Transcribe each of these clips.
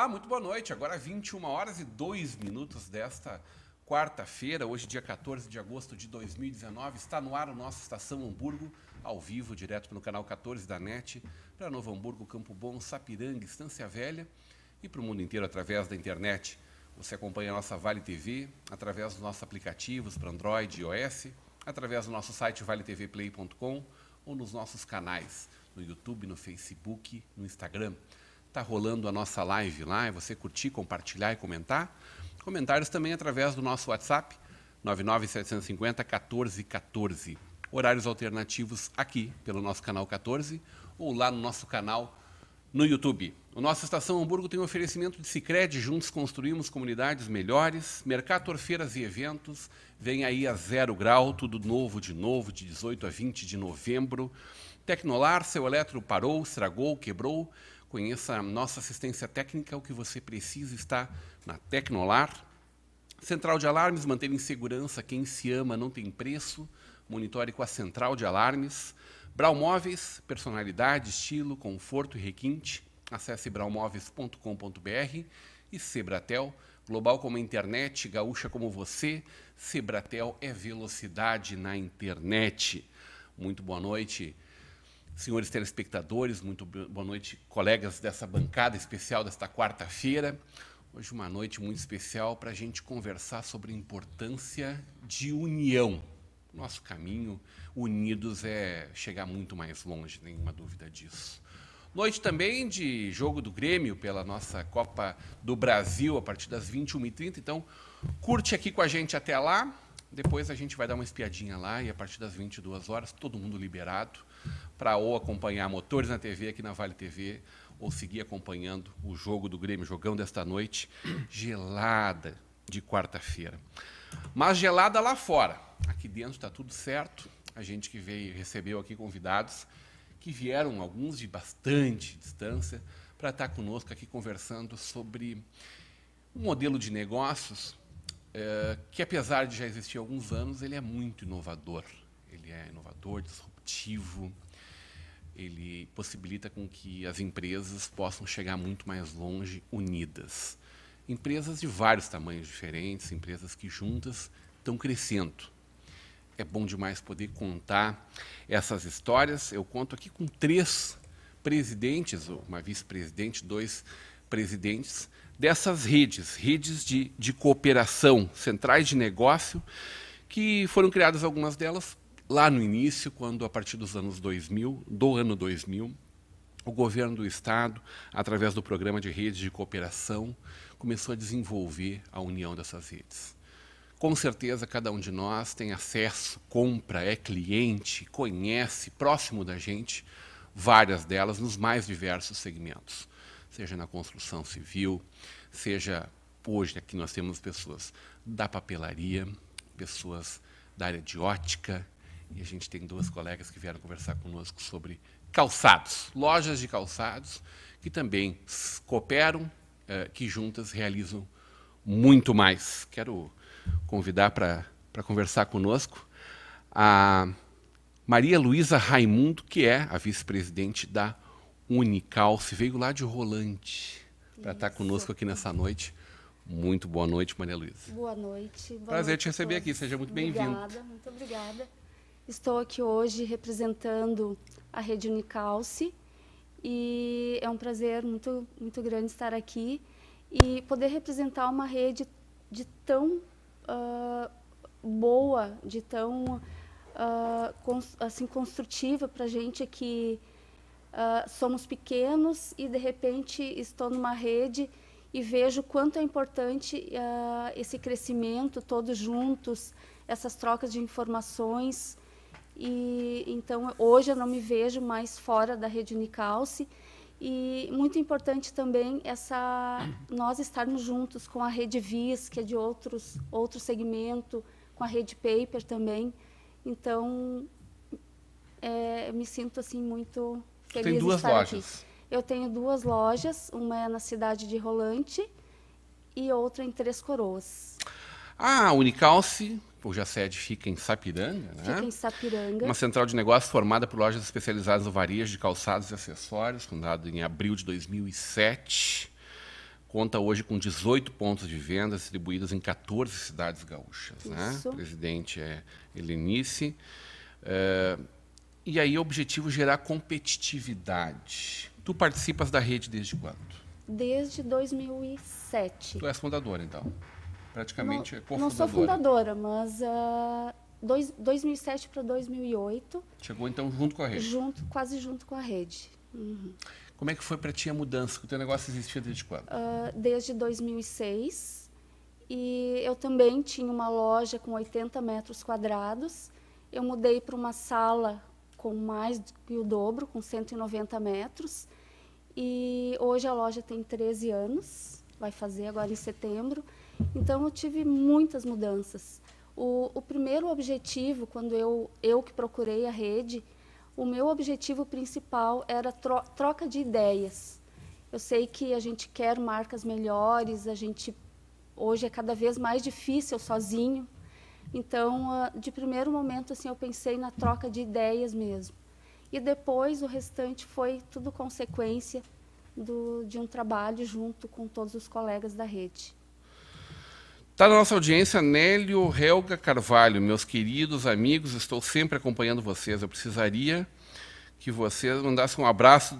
Olá, muito boa noite. Agora 21 horas e 2 minutos desta quarta-feira, hoje dia 14 de agosto de 2019. Está no ar o nosso Estação Hamburgo, ao vivo, direto pelo canal 14 da NET, para Novo Hamburgo, Campo Bom, Sapiranga, Estância Velha e para o mundo inteiro através da internet. Você acompanha a nossa Vale TV através dos nossos aplicativos para Android e iOS, através do nosso site valetvplay.com ou nos nossos canais no YouTube, no Facebook, no Instagram. Está rolando a nossa live lá, é você curtir, compartilhar e comentar. Comentários também através do nosso WhatsApp, 99750 1414. Horários alternativos aqui pelo nosso canal 14 ou lá no nosso canal no YouTube. O nosso Estação Hamburgo tem um oferecimento de Cicred, juntos construímos comunidades melhores, Mercator Feiras e Eventos, vem aí a zero grau, tudo novo de novo, de 18 a 20 de novembro. Tecnolar, seu eletro parou, estragou, quebrou, Conheça a nossa assistência técnica, o que você precisa está na Tecnolar. Central de alarmes, manter em segurança quem se ama não tem preço. Monitore com a central de alarmes. Brau Móveis, personalidade, estilo, conforto e requinte. Acesse braumóveis.com.br e Sebratel, global como a internet, gaúcha como você. Sebratel é velocidade na internet. Muito boa noite senhores telespectadores, muito boa noite, colegas dessa bancada especial desta quarta-feira. Hoje, uma noite muito especial para a gente conversar sobre a importância de união. Nosso caminho, unidos, é chegar muito mais longe, nenhuma dúvida disso. Noite também de jogo do Grêmio pela nossa Copa do Brasil, a partir das 21h30. Então, curte aqui com a gente até lá. Depois a gente vai dar uma espiadinha lá e a partir das 22 horas, todo mundo liberado para ou acompanhar motores na TV aqui na Vale TV ou seguir acompanhando o jogo do Grêmio, jogão desta noite, gelada de quarta-feira. Mas gelada lá fora. Aqui dentro está tudo certo. A gente que veio recebeu aqui convidados que vieram, alguns de bastante distância, para estar conosco aqui conversando sobre um modelo de negócios é, que, apesar de já existir há alguns anos, ele é muito inovador. Ele é inovador, disruptivo, ele possibilita com que as empresas possam chegar muito mais longe unidas. Empresas de vários tamanhos diferentes, empresas que juntas estão crescendo. É bom demais poder contar essas histórias. Eu conto aqui com três presidentes, uma vice-presidente, dois presidentes dessas redes, redes de, de cooperação, centrais de negócio, que foram criadas algumas delas lá no início, quando a partir dos anos 2000, do ano 2000, o governo do estado, através do programa de redes de cooperação, começou a desenvolver a união dessas redes. Com certeza, cada um de nós tem acesso, compra, é cliente, conhece, próximo da gente, várias delas nos mais diversos segmentos, seja na construção civil, seja hoje aqui nós temos pessoas da papelaria, pessoas da área de ótica, e a gente tem duas colegas que vieram conversar conosco sobre calçados, lojas de calçados, que também cooperam, eh, que juntas realizam muito mais. Quero convidar para conversar conosco a Maria Luísa Raimundo, que é a vice-presidente da Unicalce, veio lá de Rolante para estar conosco aqui nessa noite. Muito boa noite, Maria Luísa. Boa noite. Boa Prazer noite te receber aqui, seja muito bem-vindo. Obrigada, muito obrigada. Estou aqui hoje representando a Rede Unicalce e é um prazer muito, muito grande estar aqui e poder representar uma rede de tão uh, boa, de tão uh, cons assim construtiva para a gente que uh, somos pequenos e de repente estou numa rede e vejo quanto é importante esse crescimento todos juntos, essas trocas de informações e então hoje eu não me vejo mais fora da rede Unicalce e muito importante também essa nós estarmos juntos com a rede Vis, que é de outros outro segmento, com a rede Paper também. Então é, eu me sinto assim muito feliz Tem duas lojas. aqui. Eu tenho duas lojas, uma é na cidade de Rolante e outra em Três Coroas. Ah, a Unicalce cuja sede fica em Sapiranga, né? Fica em Sapiranga. Uma central de negócios formada por lojas especializadas no varejo de calçados e acessórios, fundada em abril de 2007. conta hoje com 18 pontos de venda distribuídos em 14 cidades gaúchas. Né? O presidente é Helenice. É, e aí o objetivo é gerar competitividade. Tu participas da rede desde quando? Desde 2007. Tu és fundadora, então. Praticamente é não, não sou cofundadora. fundadora, mas uh, dois, 2007 para 2008, Chegou então junto com a rede. junto, quase junto com a rede. Uhum. Como é que foi para ti a mudança? O teu negócio existia desde quando? Uh, desde 2006. E eu também tinha uma loja com 80 metros quadrados. Eu mudei para uma sala com mais do que o dobro, com 190 metros. E hoje a loja tem 13 anos, vai fazer agora em setembro. Então eu tive muitas mudanças. O, o primeiro objetivo, quando eu, eu que procurei a rede, o meu objetivo principal era tro troca de ideias. Eu sei que a gente quer marcas melhores, a gente hoje é cada vez mais difícil sozinho. Então, ah, de primeiro momento, assim, eu pensei na troca de ideias mesmo. E depois o restante foi tudo consequência do, de um trabalho junto com todos os colegas da rede. Está na nossa audiência Nélio Helga Carvalho. Meus queridos amigos, estou sempre acompanhando vocês. Eu precisaria que vocês mandassem um abraço,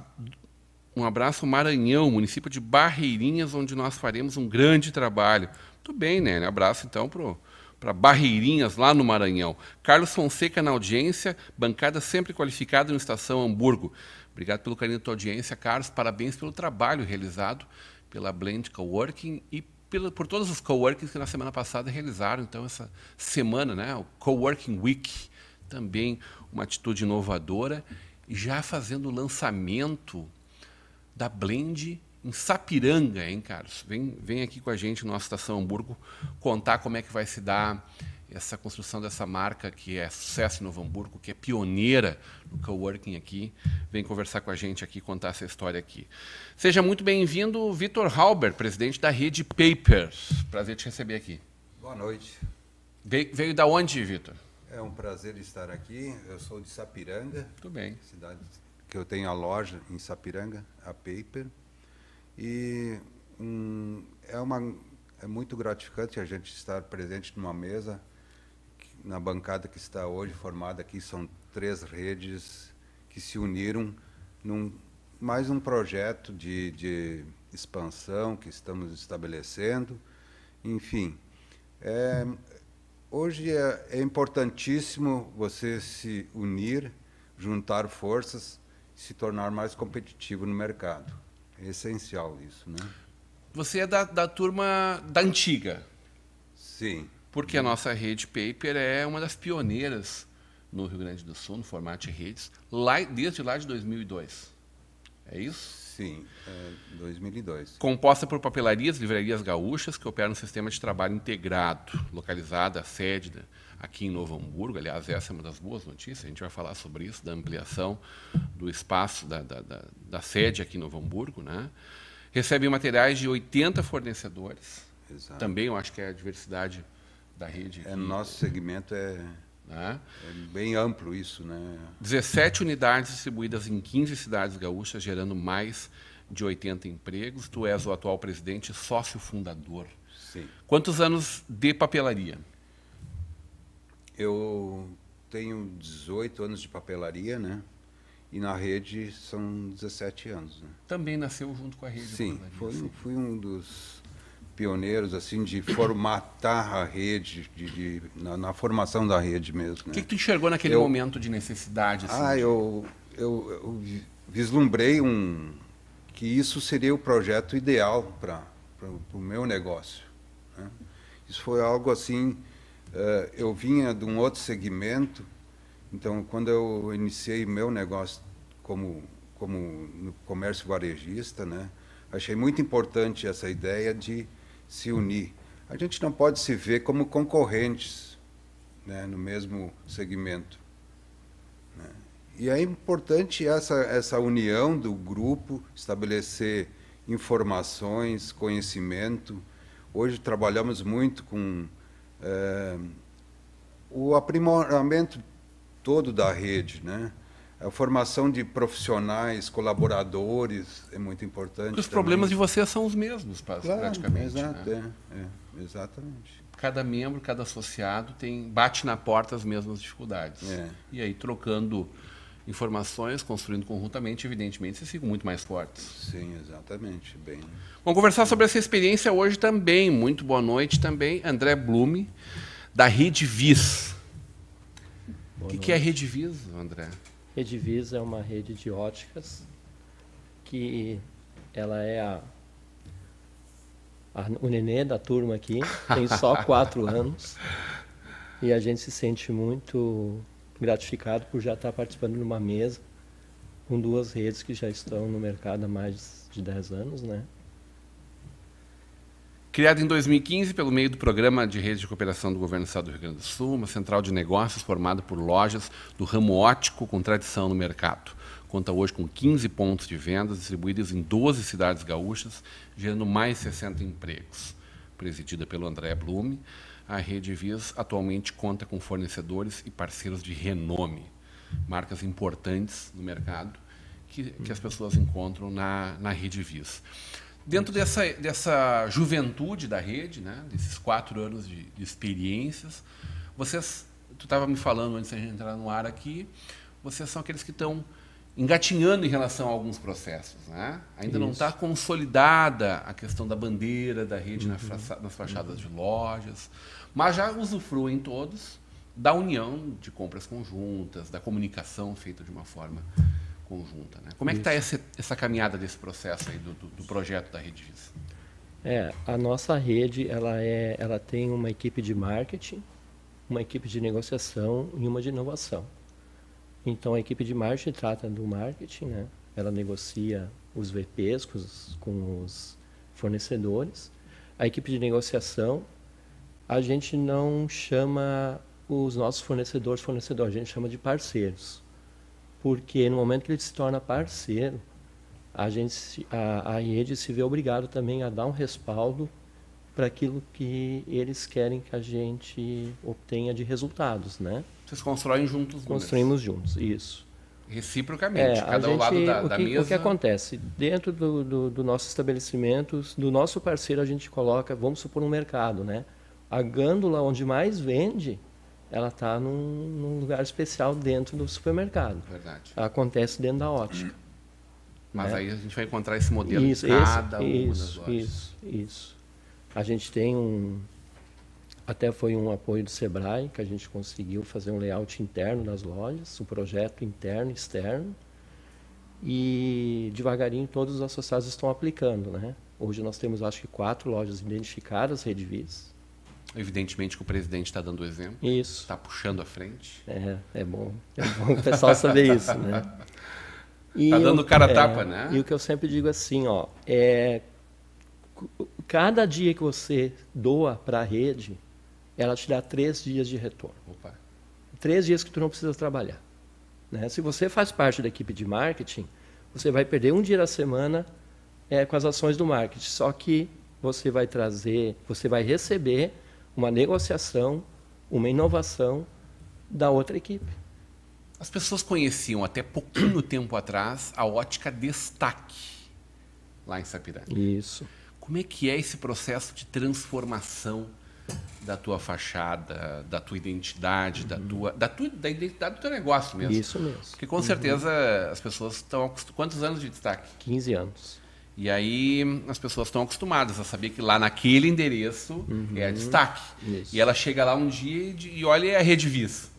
um abraço Maranhão, município de Barreirinhas, onde nós faremos um grande trabalho. Muito bem, Nélio. Abraço então para Barreirinhas, lá no Maranhão. Carlos Fonseca na audiência, bancada sempre qualificada no Estação Hamburgo. Obrigado pelo carinho da tua audiência, Carlos. Parabéns pelo trabalho realizado pela Blend Coworking e pela, por todos os coworkings que na semana passada realizaram, então, essa semana, né, o Coworking Week, também uma atitude inovadora, já fazendo o lançamento da Blend em Sapiranga, hein, Carlos? Vem, vem aqui com a gente no nosso Estação Hamburgo contar como é que vai se dar essa construção dessa marca que é sucesso em Novo Hamburgo, que é pioneira no coworking aqui, vem conversar com a gente aqui, contar essa história aqui. Seja muito bem-vindo, Vitor Halber, presidente da rede Papers. Prazer te receber aqui. Boa noite. Veio, veio da onde, Vitor? É um prazer estar aqui. Eu sou de Sapiranga. Tudo bem. Cidade que eu tenho a loja em Sapiranga, a Paper. E um, é uma é muito gratificante a gente estar presente numa mesa na bancada que está hoje formada aqui são três redes que se uniram num mais um projeto de, de expansão que estamos estabelecendo. Enfim, é, hoje é, é, importantíssimo você se unir, juntar forças, se tornar mais competitivo no mercado. É essencial isso, né? Você é da, da turma da antiga. Sim porque a nossa rede Paper é uma das pioneiras no Rio Grande do Sul, no formato de redes, lá, desde lá de 2002. É isso? Sim, é 2002. Composta por papelarias, livrarias gaúchas, que operam um sistema de trabalho integrado, localizada a sede aqui em Novo Hamburgo. Aliás, essa é uma das boas notícias, a gente vai falar sobre isso, da ampliação do espaço da, da, da, da sede aqui em Novo Hamburgo. Né? Recebe materiais de 80 fornecedores. Exato. Também eu acho que é a diversidade da rede. É, nosso segmento é, né? é, bem amplo isso. Né? 17 unidades distribuídas em 15 cidades gaúchas, gerando mais de 80 empregos. Tu és o atual presidente sócio fundador. Sim. Quantos anos de papelaria? Eu tenho 18 anos de papelaria, né? E na rede são 17 anos. Né? Também nasceu junto com a rede? Sim, foi, fui um dos pioneiros assim de formatar a rede, de, de na, na, formação da rede mesmo. O né? que, que, tu enxergou naquele eu, momento de necessidade? Assim, ah, de... eu, eu, eu, vislumbrei um que isso seria o projeto ideal para o meu negócio. Né? Isso foi algo assim. Uh, eu vinha de um outro segmento, então quando eu iniciei meu negócio como como no comércio varejista, né? Achei muito importante essa ideia de se unir. A gente não pode se ver como concorrentes né, no mesmo segmento. Né? E é importante essa, essa união do grupo, estabelecer informações, conhecimento. Hoje trabalhamos muito com é, o aprimoramento todo da rede. Né? A formação de profissionais, colaboradores é muito importante. Porque os também. problemas de vocês são os mesmos, Claro, praticamente. Exato, né? é, é, exatamente. Cada membro, cada associado tem bate na porta as mesmas dificuldades. É. E aí, trocando informações, construindo conjuntamente, evidentemente, vocês ficam muito mais fortes. Sim, exatamente. Bem. Vamos conversar sobre essa experiência hoje também. Muito boa noite também. André Blume, da Rede Vis. O que, que é a Rede Vis, André? Redivisa é uma rede de óticas que ela é a, a- o nenê da turma aqui, tem só quatro anos e a gente se sente muito gratificado por já estar participando de uma mesa com duas redes que já estão no mercado há mais de 10 anos, né? Criada em 2015 pelo meio do Programa de Rede de Cooperação do Governo do Estado do Rio Grande do Sul, uma central de negócios formada por lojas do ramo óptico com tradição no mercado. Conta hoje com 15 pontos de vendas distribuídos em 12 cidades gaúchas, gerando mais 60 empregos. Presidida pelo André Blume, a Rede Vis atualmente conta com fornecedores e parceiros de renome, marcas importantes no mercado que, que as pessoas encontram na, na Rede Vis. Dentro dessa, dessa juventude da rede, né, desses quatro anos de, de experiências, vocês, tu estava me falando antes de a gente entrar no ar aqui, vocês são aqueles que estão engatinhando em relação a alguns processos. Né? Ainda não Isso. está consolidada a questão da bandeira da rede faça- nas fachadas de lojas, mas já usufruem todos da união de compras conjuntas, da comunicação feita de uma forma conjunta. Né? Como é que está essa, caminhada desse processo aí do, do, do projeto da Rede Vis? É, a nossa rede ela é, ela tem uma equipe de marketing, uma equipe de negociação e uma de inovação. Então a equipe de marketing trata do marketing, né? Ela negocia os VPs com os, com os fornecedores. A equipe de negociação, a gente não chama os nossos fornecedores fornecedores, a gente chama de parceiros. Porque no momento que ele se torna parceiro, a gente a, a rede se vê obrigado também a dar um respaldo para aquilo que eles querem que a gente obtenha de resultados, né? Vocês constroem juntos Construímos juntos, isso. reciprocamente, É, a cada gente, lado da, o, da que, mesa. o que acontece? Dentro do, do, do nosso estabelecimento, do nosso parceiro, a gente coloca, vamos supor, um mercado, né? A gândula onde mais vende, ela está num, num lugar especial dentro do supermercado. Verdade. Acontece dentro da ótica. Mas né? aí a gente vai encontrar esse modelo Isso, em cada esse, uma das lojas. isso, isso. A gente tem um. Até foi um apoio do Sebrae, que a gente conseguiu fazer um layout interno das lojas, um projeto interno e externo. E devagarinho todos os associados estão aplicando. Né? Hoje nós temos acho que quatro lojas identificadas, Redvis. Evidentemente que o presidente está dando exemplo, Isso. está puxando à frente. É, é bom. É bom o pessoal saber isso, né? E Tá eu- dando cara a é, tapa, né? E o que eu sempre digo assim, ó, é cada dia que você doa para a rede, ela te dá três dias de retorno. Opa. Três dias que tu não precisa trabalhar. Né? Se você faz parte da equipe de marketing, você vai perder um dia da semana é, com as ações do marketing. Só que você vai trazer, você vai receber uma negociação, uma inovação da outra equipe. As pessoas conheciam até pouquinho tempo atrás a ótica Destaque, lá em Sapiranga. Isso. Como é que é esse processo de transformação da tua fachada, da tua identidade, da tua, da tua da identidade do teu negócio mesmo? Isso mesmo. Porque com certeza as pessoas estão. Quantos anos de destaque? 15 anos. E aí as pessoas estão acostumadas a saber que lá naquele endereço é a destaque. Isso. E ela chega lá um dia e, e olha a Rede Vis.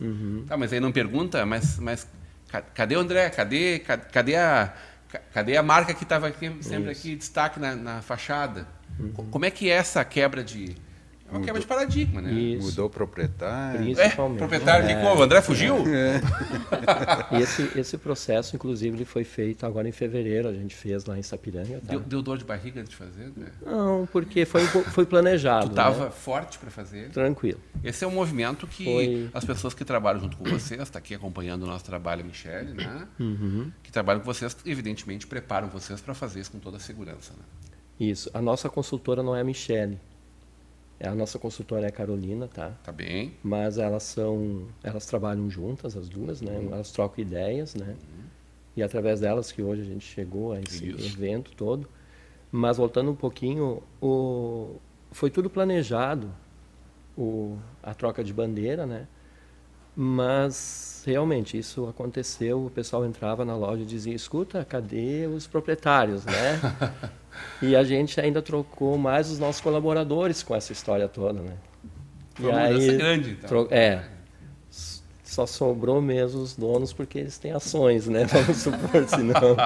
Tá, mas aí não pergunta, mas, mas ca- cadê o André? Cadê, ca- cadê, a, ca- cadê a marca que estava sempre aqui, destaque na, na fachada? Co- Como é que é essa quebra de. É uma quebra de paradigma, né? Isso. Mudou o proprietário. É, Principalmente. proprietário ficou. O André fugiu? E esse, esse processo, inclusive, ele foi feito agora em fevereiro, a gente fez lá em Sapiranga. Tá? Deu, deu dor de barriga antes de fazer? André? Não, porque foi, foi planejado. Tu estava né? forte para fazer? Tranquilo. Esse é um movimento que Foi. as pessoas que trabalham junto com vocês, está aqui acompanhando o nosso trabalho, a Michele, né? Uhum. Que trabalham com vocês, evidentemente preparam vocês para fazer isso com toda a segurança. Né? Isso. A nossa consultora não é a Michele. A nossa consultora é a Carolina, tá? Tá bem. Mas elas são, elas trabalham juntas, as duas, né? Uhum. Elas trocam ideias, né? E através delas que hoje a gente chegou a esse Isso. evento todo. Mas voltando um pouquinho, o, foi tudo planejado, o, a troca de bandeira, né? Mas realmente isso aconteceu, o pessoal entrava na loja e dizia, escuta, cadê os proprietários, né? e a gente ainda trocou mais os nossos colaboradores com essa história toda, né? Foi uma mudança grande, então. é, só sobrou mesmo os donos porque eles têm ações, né? Vamos supor, senão...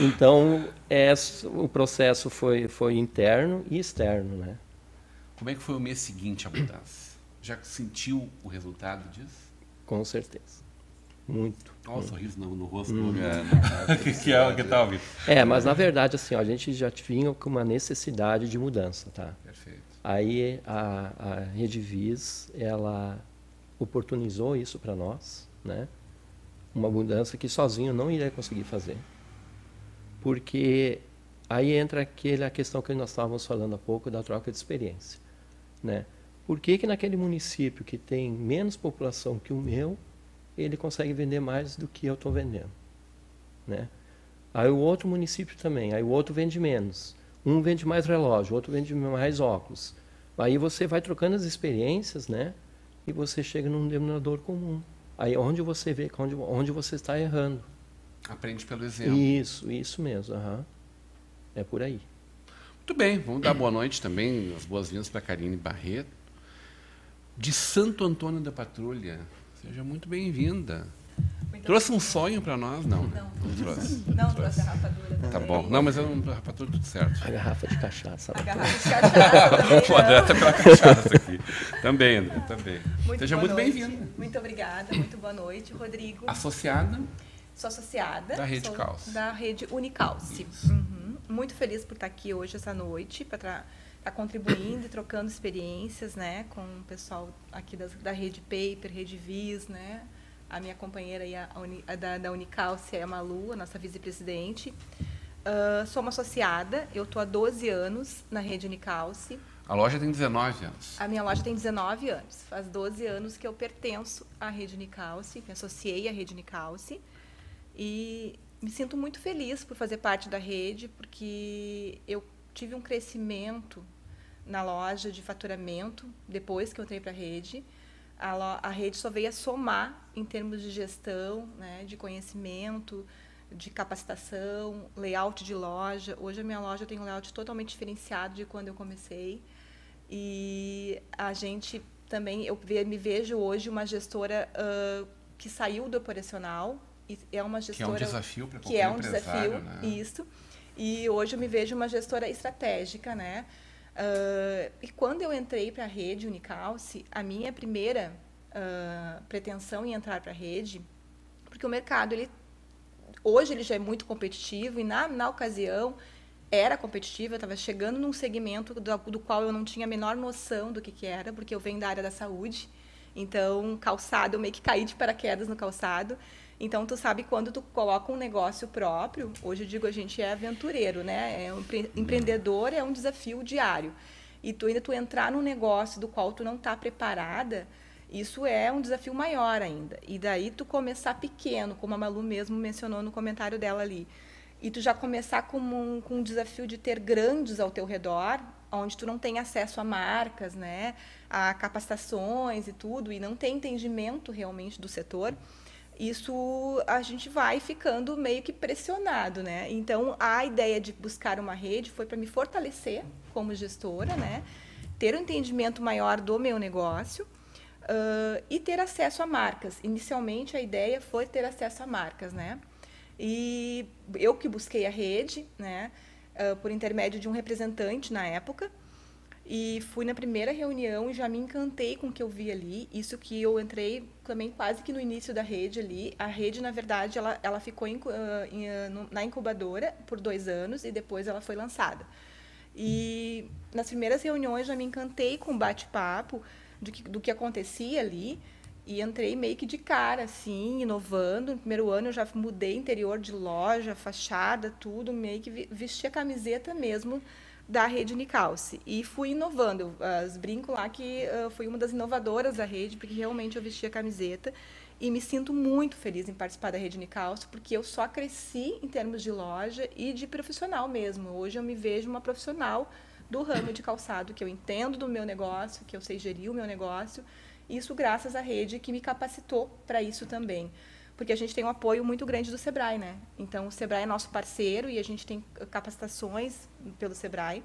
Então, é, o processo foi, foi interno e externo, né? Como é que foi o mês seguinte a mudança? Já sentiu o resultado disso? Com certeza. Muito. Olha o sorriso no, no rosto Hum. do É, né? que, que é o que tá ouvindo. É, mas na verdade, assim, ó, a gente já vinha com uma necessidade de mudança, tá? Perfeito. Aí a, a Rede Vis, ela oportunizou isso para nós, né? Uma mudança que sozinho não iria conseguir fazer. Porque aí entra aquela questão que nós estávamos falando há pouco da troca de experiência, né? Por que que naquele município que tem menos população que o meu, ele consegue vender mais do que eu estou vendendo, né? Aí o outro município também, aí o outro vende menos. Um vende mais relógio, o outro vende mais óculos. Aí você vai trocando as experiências, né? E você chega num denominador comum. Aí é onde você vê onde, onde você está errando. Aprende pelo exemplo. Isso, isso mesmo. aham. É por aí. Muito bem, vamos dar boa noite também, as boas-vindas para Karine Barreto. De Santo Antônio da Patrulha. Seja muito bem-vinda. Muito Trouxe um sonho para nós? Não, né? Não, trouxe. Não, trouxe a rapadura também. Tá bom. Não, mas eu não rapadura tudo certo. A garrafa de cachaça. A lá. garrafa de cachaça também, Pô, André não. tá pela cachaça aqui. Também, André, também. Muito Seja muito bem-vinda. Muito obrigada, muito boa noite, Rodrigo. Associada. Sou associada. Da Rede Calce. Da rede Unicalce. Uhum. Muito feliz por estar aqui hoje, essa noite, para estar contribuindo e trocando experiências né, com o pessoal aqui das, da Rede Paper, Rede Vis, né? A minha companheira aí, a a da, da Unicalce é a Malu, a nossa vice-presidente. Ah, sou uma associada, eu estou há 12 anos na rede Unicalce. A loja tem 19 anos. A minha loja tem 19 anos. Faz 12 anos que eu pertenço à Rede Unicalce, me associei à Rede Unicalce. E me sinto muito feliz por fazer parte da rede, porque eu tive um crescimento na loja de faturamento depois que eu entrei para a rede. A, rede só veio a somar em termos de gestão, né, de conhecimento, de capacitação, layout de loja. Hoje a minha loja tem um layout totalmente diferenciado de quando eu comecei. E a gente também, eu me vejo hoje uma gestora ah, que saiu do operacional. E é uma Que é gestora um desafio para que qualquer é um empresário, desafio, né? isso. E hoje eu me vejo uma gestora estratégica, né? Ah, e quando eu entrei para a rede Unicalce, a minha primeira ah, pretensão em entrar para a rede, porque o mercado ele hoje ele já é muito competitivo e na, na ocasião era competitivo, eu estava chegando num segmento do, do qual eu não tinha a menor noção do que, que era, porque eu venho da área da saúde. Então, calçado, eu meio que caí de paraquedas no calçado. Então, tu sabe quando tu coloca um negócio próprio, hoje eu digo a gente é aventureiro, né? É um empre- empreendedor é um desafio diário. E tu ainda tu entrar num negócio do qual tu não está preparada, isso é um desafio maior ainda. E daí tu começar pequeno, como a Malu mesmo mencionou no comentário dela ali. E tu já começar com um, com um desafio de ter grandes ao teu redor, onde tu não tem acesso a marcas, né, a capacitações e tudo, e não tem entendimento realmente do setor, isso a gente vai ficando meio que pressionado, né? Então a ideia de buscar uma rede foi para me fortalecer como gestora, né? Ter um entendimento maior do meu negócio ah, e ter acesso a marcas. Inicialmente a ideia foi ter acesso a marcas, né? E eu que busquei a rede, né? ah, por intermédio de um representante na época. E fui na primeira reunião e já me encantei com o que eu vi ali. Isso que eu entrei também quase que no início da rede ali. A rede, na verdade, ela, ela ficou na incubadora por dois anos e depois ela foi lançada. E nas primeiras reuniões já me encantei com o bate-papo do que, do que acontecia ali. E entrei meio que de cara, assim, inovando. No primeiro ano eu já mudei interior de loja, fachada, tudo, meio que vesti a camiseta mesmo da rede Unicalce. E fui inovando. Eu brinco lá que uh, fui uma das inovadoras da rede, porque realmente eu vestia camiseta. E me sinto muito feliz em participar da rede Unicalce, porque eu só cresci em termos de loja e de profissional mesmo. Hoje eu me vejo uma profissional do ramo de calçado, que eu entendo do meu negócio, que eu sei gerir o meu negócio. Isso graças à rede que me capacitou para isso também porque a gente tem um apoio muito grande do Sebrae, né? Então, o Sebrae é nosso parceiro e a gente tem capacitações pelo Sebrae.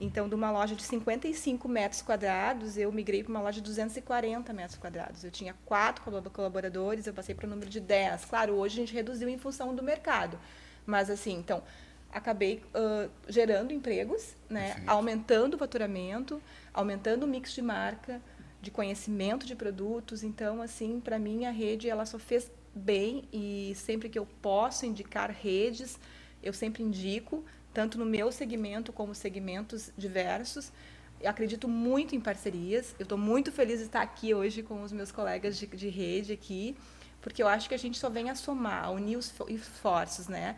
Então, de uma loja de 55 metros quadrados, eu migrei para uma loja de 240 metros quadrados. Eu tinha quatro colaboradores, eu passei para o número de 10. Claro, hoje a gente reduziu em função do mercado. Mas, assim, então, acabei uh, gerando empregos, né? aumentando o faturamento, aumentando o mix de marca, de conhecimento de produtos. Então, assim, para mim, a rede ela só fez bem e sempre que eu posso indicar redes, eu sempre indico, tanto no meu segmento como segmentos diversos. Eu acredito muito em parcerias. Eu estou muito feliz de estar aqui hoje com os meus colegas de, de rede aqui, porque eu acho que a gente só vem a somar, a unir os esforços, né?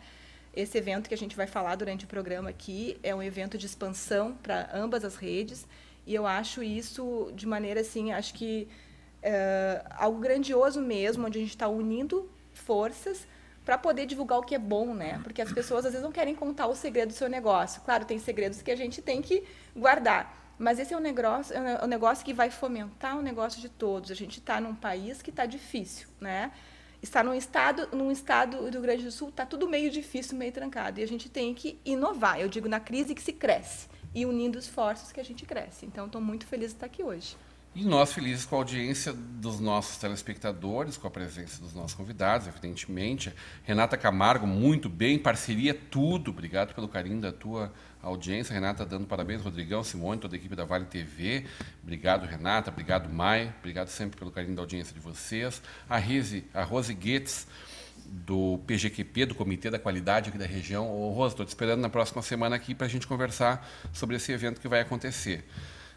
Esse evento que a gente vai falar durante o programa aqui é um evento de expansão para ambas as redes e eu acho isso de maneira assim, acho que é, algo grandioso mesmo, onde a gente está unindo forças para poder divulgar o que é bom, né? Porque as pessoas às vezes não querem contar o segredo do seu negócio. Claro, tem segredos que a gente tem que guardar. Mas esse é um negócio, é um negócio que vai fomentar o negócio de todos. A gente está num país que está difícil, né? Está num estado, num estado do Grande do Sul, está tudo meio difícil, meio trancado. E a gente tem que inovar. Eu digo na crise que se cresce. E unindo esforços que a gente cresce. Então, estou muito feliz de estar aqui hoje. E nós felizes com a audiência dos nossos telespectadores, com a presença dos nossos convidados, evidentemente. Renata Camargo, muito bem, parceria tudo. Obrigado pelo carinho da tua audiência. Renata dando parabéns, Rodrigão, Simone, toda a equipe da Vale TV. Obrigado, Renata. Obrigado, Mai. Obrigado sempre pelo carinho da audiência de vocês. A Rose, a Rose Goetz, do PGQP, do Comitê da Qualidade aqui da região. Ô, Rose, estou te esperando na próxima semana aqui para a gente conversar sobre esse evento que vai acontecer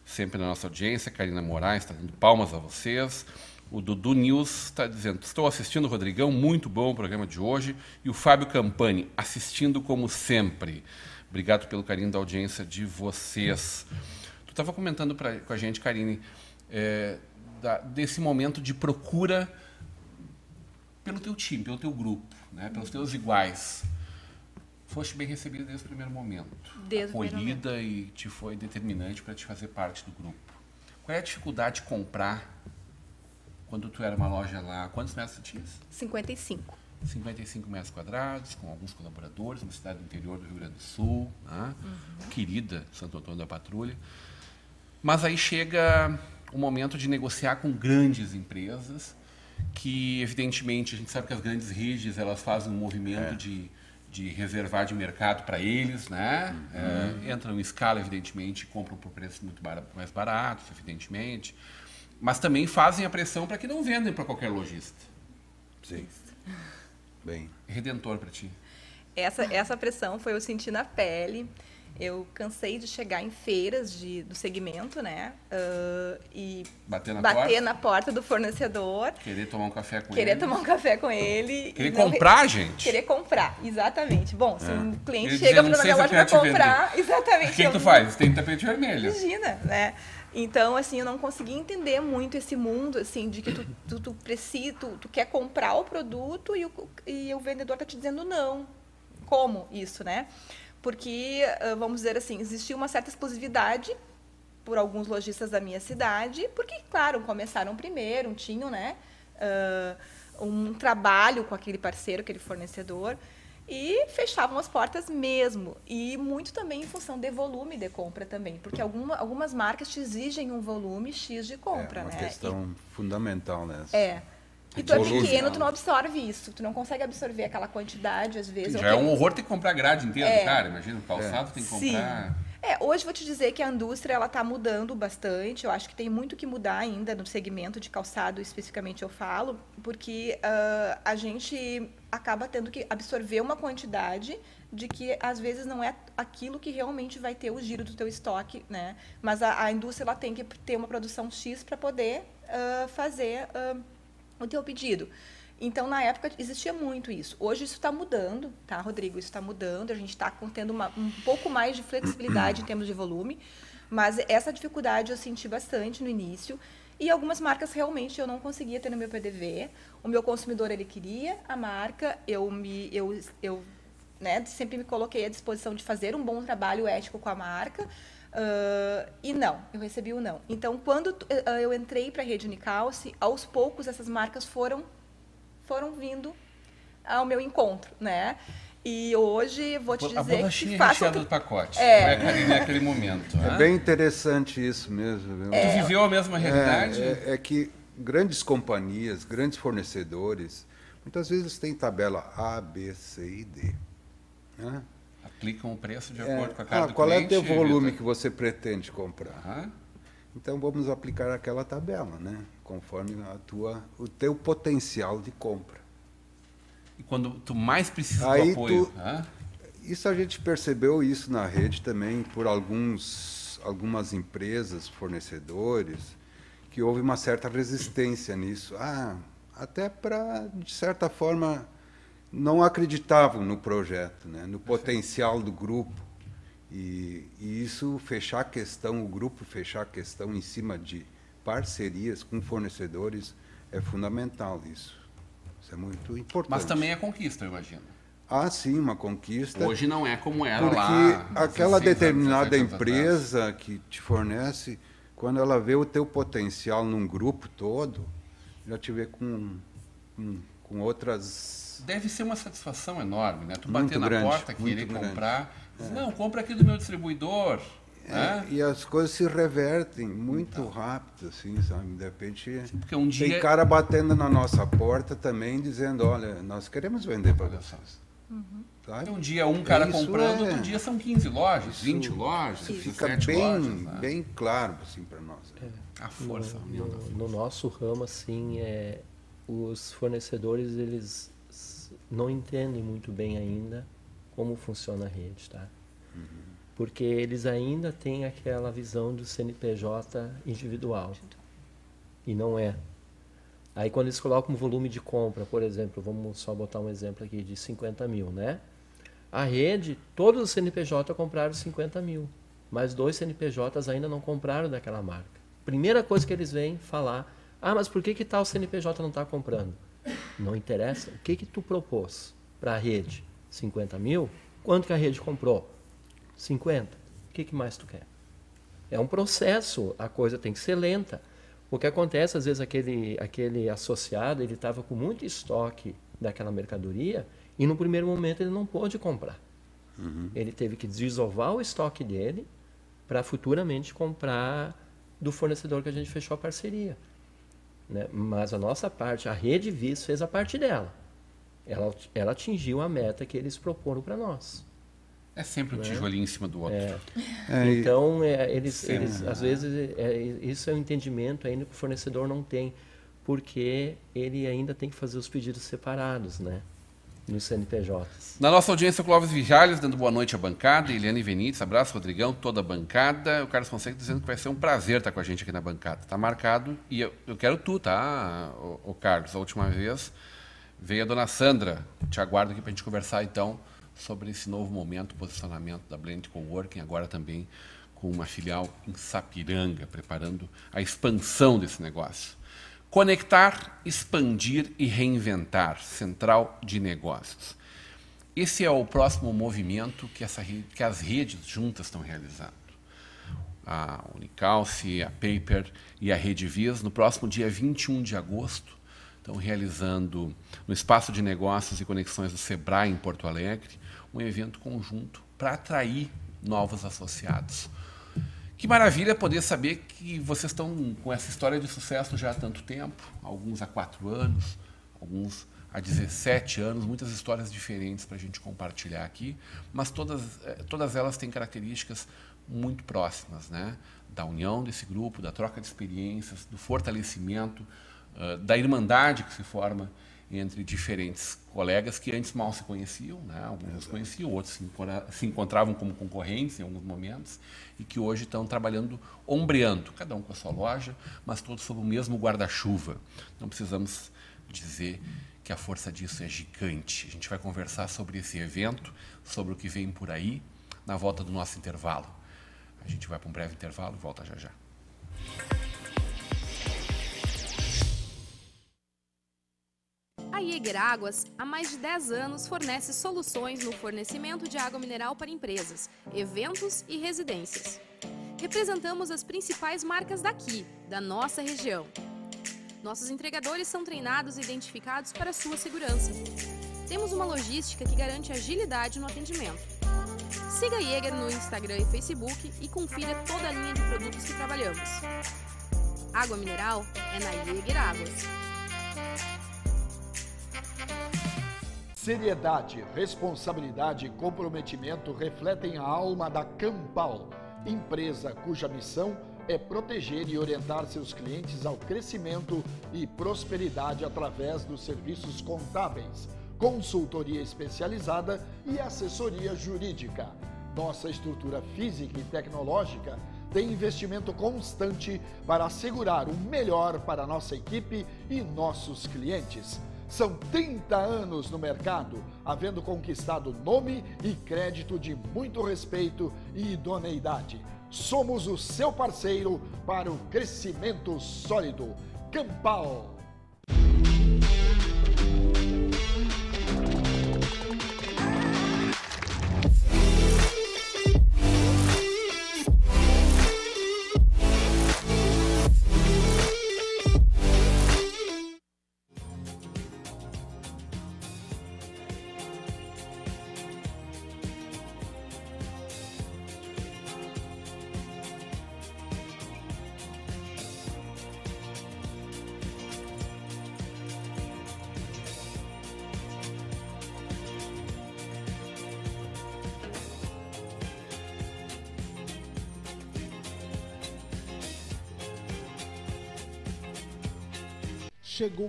sempre na nossa audiência. Karina Moraes está dando palmas a vocês. O Dudu News está dizendo: Estou assistindo, Rodrigão, muito bom o programa de hoje. E o Fábio Campani, assistindo como sempre. Obrigado pelo carinho da audiência de vocês. Tu estava comentando pra, com a gente, Karine, é, da, desse momento de procura pelo teu time, pelo teu grupo, né, pelos teus iguais foste bem recebida desde o primeiro momento. Desde acolhida o e te foi determinante para te fazer parte do grupo. Qual é a dificuldade de comprar quando tu era uma loja lá? Quantos metros tu tinhas? 55. 55 metros quadrados, com alguns colaboradores, uma cidade do interior do Rio Grande do Sul, né? uhum. querida Santo Antônio da Patrulha. Mas aí chega o momento de negociar com grandes empresas, que evidentemente a gente sabe que as grandes redes elas fazem um movimento é. de de reservar de mercado para eles, né? Uhum. É, entram em escala, evidentemente, compram por preços muito bar mais baratos, evidentemente, mas também fazem a pressão para que não vendem para qualquer lojista. Sim. Bem. Redentor para ti. Essa, essa pressão foi eu senti na pele. Eu cansei de chegar em feiras de, do segmento, né? Uh, e bater, na, bater porta. na porta do fornecedor. Querer tomar um café com querer ele. Querer tomar um café com ele. Querer comprar, gente. Querer comprar, exatamente. Bom, se é. um cliente ele chega para minha loja para comprar, vender. exatamente. O que, que tu faz? Tem tapete vermelho. Imagina, né? Então, assim, eu não consegui entender muito esse mundo, assim, de que tu, tu, tu precisa, tu, tu, quer comprar o produto e o, e o vendedor tá te dizendo não. Como isso, né? Porque, vamos dizer assim, existia uma certa exclusividade por alguns lojistas da minha cidade, porque, claro, começaram primeiro, tinham né, um trabalho com aquele parceiro, aquele fornecedor, e fechavam as portas mesmo. E muito também em função de volume de compra também, porque alguma, algumas marcas te exigem um volume X de compra. É uma né? questão e, fundamental nessa. É. E tu é pequeno, tu não absorve isso. Tu não consegue absorver aquela quantidade, às vezes. Já é um horror ter que comprar grade inteira é. cara. Imagina, o calçado é. tem que comprar... Sim. É, hoje vou te dizer que a indústria ela está mudando bastante. Eu acho que tem muito que mudar ainda no segmento de calçado, especificamente eu falo, porque uh, a gente acaba tendo que absorver uma quantidade de que às vezes não é aquilo que realmente vai ter o giro do teu estoque, né? Mas a, a indústria ela tem que ter uma produção X para poder uh, fazer uh, o teu pedido. Então, na época, existia muito isso. Hoje isso está mudando, tá, Rodrigo? Isso está mudando. A gente está tendo uma, um pouco mais de flexibilidade em termos de volume. Mas essa dificuldade eu senti bastante no início. E algumas marcas realmente eu não conseguia ter no meu PDV. O meu consumidor ele queria a marca, eu me eu, eu né, sempre me coloquei à disposição de fazer um bom trabalho ético com a marca. Uh, e não, eu recebi o não. Então, quando uh, eu entrei para a rede Unicalce, aos poucos essas marcas foram foram vindo ao meu encontro, né? E hoje vou te dizer a que faço do pacote. É. é naquele momento. É né? bem interessante isso mesmo. Viu? É. Tu viveu a mesma realidade? É, é, é, que grandes companhias, grandes fornecedores, muitas vezes têm tabela A, B, C e D. Né? Aplicam o preço de é. acordo com a cara ah, do qual cliente. Qual é o teu volume que você pretende comprar? Então vamos aplicar aquela tabela, né? Conforme a tua, o teu potencial de compra. E quando tu mais precisa Aí do apoio. Tu, isso a gente percebeu isso na rede também por alguns, algumas empresas, fornecedores, que houve uma certa resistência nisso. Ah, até para, de certa forma, não acreditavam no projeto, né? no potencial do grupo. E, e, isso fechar a questão, o grupo fechar a questão em cima de parcerias com fornecedores é fundamental isso. Isso é muito importante. Mas também é conquista, eu imagino. Ah, sim, uma conquista. Hoje não é como era porque lá. Porque aquela determinada anos, empresa que te fornece, quando ela vê o teu potencial num grupo todo, já te vê com, com, com outras. Deve ser uma satisfação enorme, né? Tu muito bater grande, na porta, querer comprar. É. Não, compra aqui do meu distribuidor. É, e as coisas se revertem muito então. rápido, assim, sabe? De repente, Porque um dia... tem cara batendo na nossa porta também, dizendo, olha, nós queremos vender para vocês. Uhum. Um dia um cara isso comprando, é... outro dia são 15 lojas, isso 20 lojas, isso fica bem, lojas, né? bem claro assim para nós. Né? É. A força. No, no, no, nosso ramo, assim, é, os fornecedores eles não entendem muito bem ainda como funciona a rede, tá? Uhum porque eles ainda têm aquela visão do CNPJ individual. E não é. Aí quando eles colocam um volume de compra, por exemplo, vamos só botar um exemplo aqui de 50 mil, né? A rede, todos os CNPJ compraram 50 mil, mas dois CNPJs ainda não compraram daquela marca. Primeira coisa que eles vêm falar, ah, mas por que que tal CNPJ não está comprando? Não interessa. O que que tu propôs para a rede? 50 mil? Quanto que a rede comprou? 50. O que, que mais tu quer? É um processo, a coisa tem que ser lenta. O que acontece, às vezes, aquele, aquele associado, ele estava com muito estoque daquela mercadoria e no primeiro momento ele não pôde comprar. Uhum. Ele teve que desovar o estoque dele para futuramente comprar do fornecedor que a gente fechou a parceria. Né? Mas a nossa parte, a Rede Vis fez a parte dela. Ela, ela atingiu a meta que eles proporam para nós. É sempre um né? tijolinho em cima do outro. É. É, então, é, eles, eles às vezes, é, isso é um entendimento ainda que o fornecedor não tem, porque ele ainda tem que fazer os pedidos separados, né? Nos CNPJs. Na nossa audiência, Clóvis Vijales, dando boa noite à bancada, Eliane Venites, abraço, Rodrigão, toda a bancada. O Carlos Fonseca dizendo que vai ser um prazer estar com a gente aqui na bancada. Está marcado, e eu, eu, quero tu, tá, o, o Carlos? A última vez veio a dona Sandra. Te aguardo aqui para a gente conversar, então, sobre esse novo momento, posicionamento da Blend Coworking, agora também com uma filial em Sapiranga, preparando a expansão desse negócio. Conectar, expandir e reinventar, central de negócios. Esse é o próximo movimento que, essa, que as redes juntas estão realizando. A Unicalce, a Paper e a Rede Vias, no próximo dia 21 de agosto, estão realizando no Espaço de Negócios e Conexões do Sebrae, em Porto Alegre, um evento conjunto para atrair novos associados. Que maravilha poder saber que vocês estão com essa história de sucesso já há tanto tempo, alguns há quatro anos, alguns há 17 anos, muitas histórias diferentes para a gente compartilhar aqui, mas todas, eh, todas elas têm características muito próximas, né? da união desse grupo, da troca de experiências, do fortalecimento, uh, da irmandade que se forma entre diferentes colegas que antes mal se conheciam, né? alguns conheciam, outros se, se, encontravam como concorrentes em alguns momentos, e que hoje estão trabalhando, ombreando, cada um com a sua loja, mas todos sob o mesmo guarda-chuva. Não precisamos dizer que a força disso é gigante. A gente vai conversar sobre esse evento, sobre o que vem por aí, na volta do nosso intervalo. A gente vai para um breve intervalo e volta já já. Jäger Águas, há mais de 10 anos, fornece soluções no fornecimento de água mineral para empresas, eventos e residências. Representamos as principais marcas daqui, da nossa região. Nossos entregadores são treinados e identificados para sua segurança. Temos uma logística que garante agilidade no atendimento. Siga Jäger no Instagram e Facebook e confira toda a linha de produtos que trabalhamos. Água mineral é na Jäger Águas. Seriedade, responsabilidade e comprometimento refletem a alma da Campal, empresa cuja missão é proteger e orientar seus clientes ao crescimento e prosperidade através dos serviços contábeis, consultoria especializada e assessoria jurídica. Nossa estrutura física e tecnológica tem investimento constante para assegurar o melhor para nossa equipe e nossos clientes. São 30 anos no mercado, havendo conquistado nome e crédito de muito respeito e idoneidade. Somos o seu parceiro para o crescimento sólido. Campal.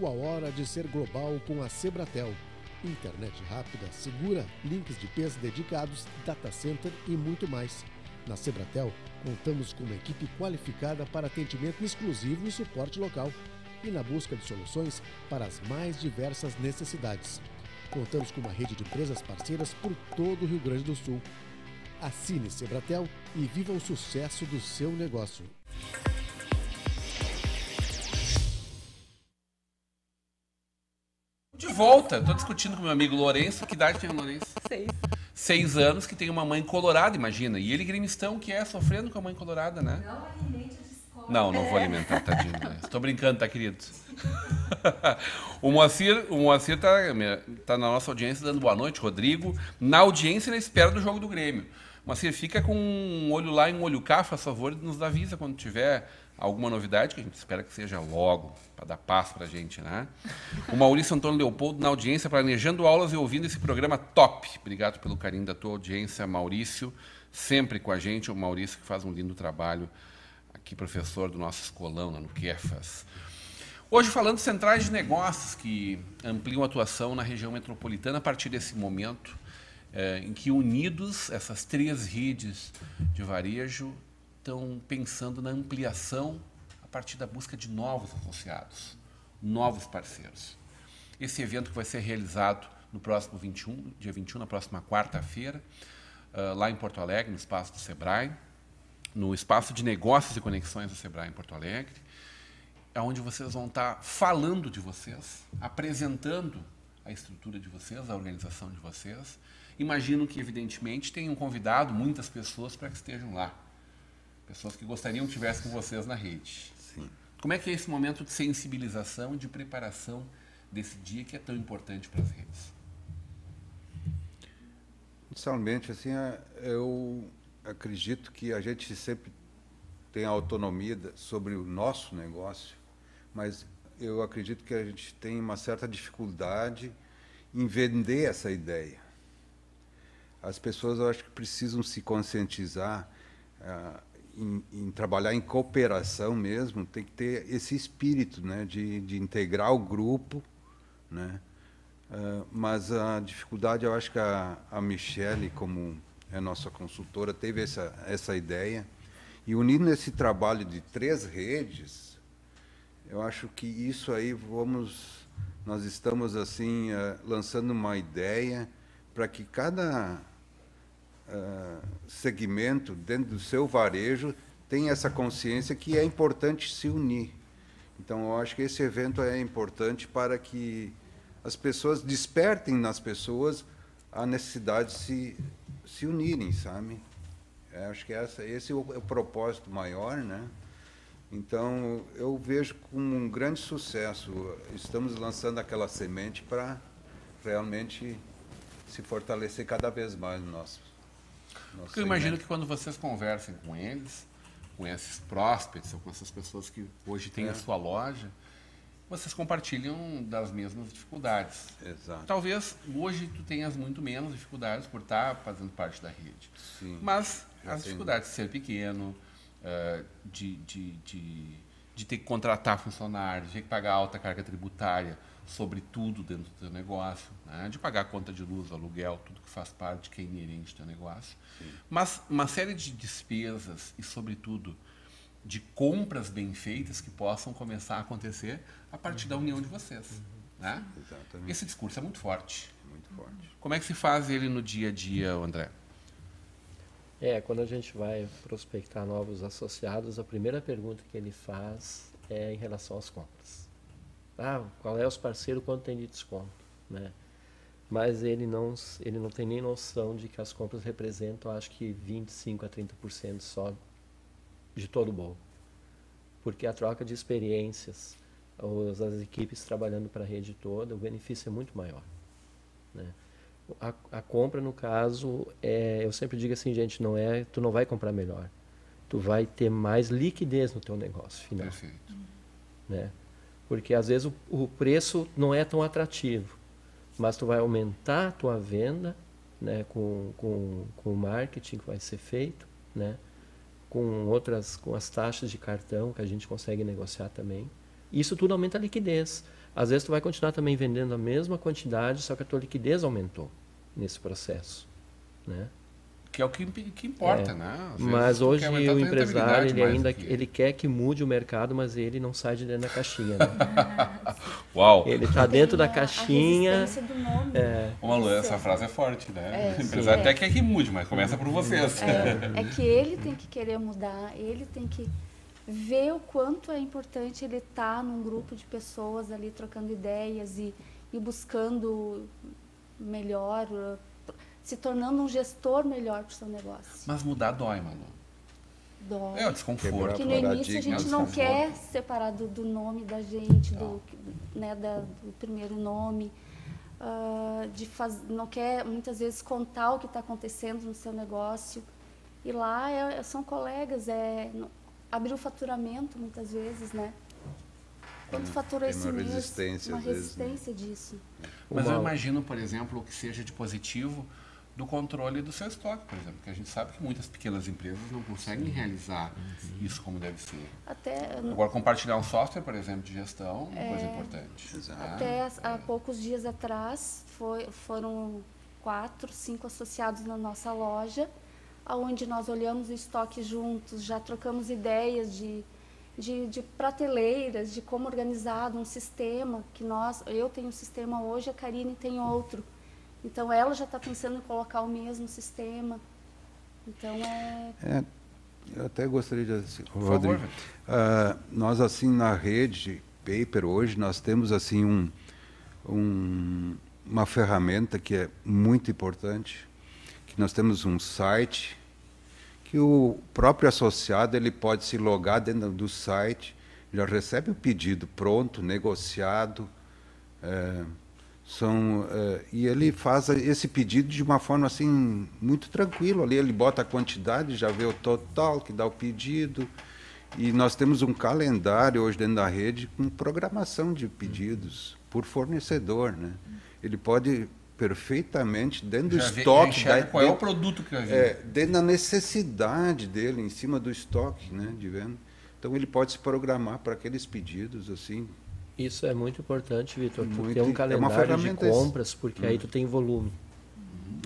Chegou a hora de ser global com a Sebratel. Internet rápida, segura, links de peso dedicados, data center e muito mais. Na Sebratel, contamos com uma equipe qualificada para atendimento exclusivo e suporte local e na busca de soluções para as mais diversas necessidades. Contamos com uma rede de empresas parceiras por todo o Rio Grande do Sul. Assine Sebratel e viva o sucesso do seu negócio. Volta, estou discutindo com meu amigo Lourenço. Que idade tem o Lourenço? Seis. Seis anos, que tem uma mãe colorada, imagina. E ele grimistão, que é sopendo com a mãe colorada, né? Não alimente Não, não vou alimentar, tadinho. Né? Estou brincando, tá, querido? o Moacir, o Moacir tá, tá na nossa audiência dando boa noite, Rodrigo. Na audiência, na espera do jogo do Grêmio. Moacir, fica com um olho lá e um olho cá, faz favor, nos avisa quando tiver alguma novidade, que a gente espera que seja logo, para dar paz para a gente, né? O Maurício Antônio Leopoldo na audiência, planejando aulas e ouvindo esse programa top. Obrigado pelo carinho da tua audiência, Maurício. Sempre com a gente, o Maurício que faz um lindo trabalho aqui, professor do nosso escolão, no QEFAS. Hoje falando de centrais de negócios que ampliam a atuação na região metropolitana a partir desse momento é, em que unidos essas três redes de varejo estão pensando na ampliação a partir da busca de novos associados, novos parceiros. Esse evento que vai ser realizado no próximo 21, dia 21, na próxima quarta-feira, uh, lá em Porto Alegre, no espaço do Sebrae, no espaço de negócios e conexões do Sebrae em Porto Alegre, é onde vocês vão estar falando de vocês, apresentando a estrutura de vocês, a organização de vocês. Imagino que, evidentemente, tenham convidado muitas pessoas para que estejam lá. Pessoas que gostariam que estivessem com vocês na rede. Sim. Como é que é esse momento de sensibilização de preparação desse dia que é tão importante para as redes? Inicialmente, assim, é, eu acredito que a gente sempre tem autonomia sobre o nosso negócio, mas eu acredito que a gente tem uma certa dificuldade em vender essa ideia. As pessoas, eu acho que precisam se conscientizar uh, em, em, trabalhar em cooperação mesmo, tem que ter esse espírito né, de, de integrar o grupo. Né? Uh, mas a dificuldade, eu acho que a, a Michele, como é nossa consultora, teve essa, essa ideia. E unindo esse trabalho de três redes, eu acho que isso aí vamos nós estamos assim uh, lançando uma ideia para que cada segmento dentro do seu varejo tenha essa consciência que é importante se unir. Então, eu acho que esse evento é importante para que as pessoas despertem nas pessoas a necessidade de se, se unirem, sabe? Eu acho que essa, esse é o, é o propósito maior, né? Então, eu vejo como um grande sucesso. Estamos lançando aquela semente para realmente se fortalecer cada vez mais no nosso. Porque eu imagino que quando vocês conversem com eles, com esses prospects, ou com essas pessoas que hoje têm é. a sua loja, vocês compartilham das mesmas dificuldades. Exato. Talvez hoje tu tenhas muito menos dificuldades por estar fazendo parte da rede. Sim. Mas as dificuldades de ser pequeno, uh, de, de, de, de, ter que contratar funcionários, de ter que pagar alta carga tributária sobre tudo dentro do teu negócio, né? de pagar conta de luz, aluguel, tudo que faz parte, que é inerente ao teu negócio. Sim. Mas uma série de despesas e, sobretudo, de compras bem feitas que possam começar a acontecer a partir uhum. da união de vocês. Uhum. Né? Exatamente. Esse discurso é muito forte. Muito forte. Como é que se faz ele no dia a dia, André? É, quando a gente vai prospectar novos associados, a primeira pergunta que ele faz é em relação às compras. Ah, qual é os parceiros, quanto tem de desconto, né? Mas ele não, ele não tem nem noção de que as compras representam, acho que 25 a 30% só de todo o bolo. Porque a troca de experiências, as equipes trabalhando para a rede toda, o benefício é muito maior, né? a, a, compra, no caso, é, eu sempre digo assim, gente, não é, tu não vai comprar melhor. Tu vai ter mais liquidez no teu negócio final. Perfeito. Né? Porque às vezes o, o preço não é tão atrativo, mas tu vai aumentar a tua venda né, com, com, com o marketing que vai ser feito, né, com outras, com as taxas de cartão que a gente consegue negociar também. Isso tudo aumenta a liquidez. Às vezes tu vai continuar também vendendo a mesma quantidade, só que a tua liquidez aumentou nesse processo, né? Que é o que, que importa, é. né? Mas hoje o empresário ele ainda que... ele quer que mude o mercado, mas ele não sai de dentro da caixinha. Né? Uau! Ele está dentro da caixinha. do nome. É. Ô, Malu, essa frase é forte, né? É, o empresário até quer que mude, mas começa por vocês. É, é que ele tem que querer mudar, ele tem que ver o quanto é importante ele estar tá num grupo de pessoas ali trocando ideias e, e buscando melhor, se tornando um gestor melhor para o seu negócio. Mas mudar dói, Malu. Dói. É o desconforto. Porque no início a gente não quer separar do, do nome da gente, do, né, da, do primeiro nome. Uh, de faz, não quer muitas vezes contar o que está acontecendo no seu negócio. E lá é, são colegas, é, abrir o faturamento muitas vezes, né? Quanto fatura esse uma mês? Resistência, uma resistência vezes, né? disso. Mas eu imagino, por exemplo, que seja de positivo do controle do seu estoque, por exemplo, porque a gente sabe que muitas pequenas empresas não conseguem realizar uhum. isso como deve ser. Até, Agora, compartilhar um software, por exemplo, de gestão é uma coisa é, importante. Até há poucos dias atrás, foi, foram quatro, cinco associados na nossa loja onde nós olhamos o estoque juntos, já trocamos ideias de, de, de, prateleiras, de como organizar um sistema, que nós, eu tenho um sistema hoje, a Karine tem outro. Então ela já está pensando em colocar o mesmo sistema. Então é... é eu até gostaria de assim, Rodrigo, uh, nós assim na rede Paper hoje nós temos assim um, um, uma ferramenta que é muito importante que nós temos um site que o próprio associado ele pode se logar dentro do site, já recebe o pedido pronto, negociado, é, são, é, e ele faz esse pedido de uma forma assim muito tranquilo ali, ele bota a quantidade, já vê o total que dá o pedido, e nós temos um calendário hoje dentro da rede com programação de pedidos por fornecedor, né? Ele pode perfeitamente dentro do estoque. Da, qual é o produto que vai vir. É, dentro da necessidade dele, em cima do estoque, né, de venda. Então ele pode se programar para aqueles pedidos assim. Isso é muito importante, Vitor. Tu ter um é calendário é de compras, porque hum. aí tu tem volume.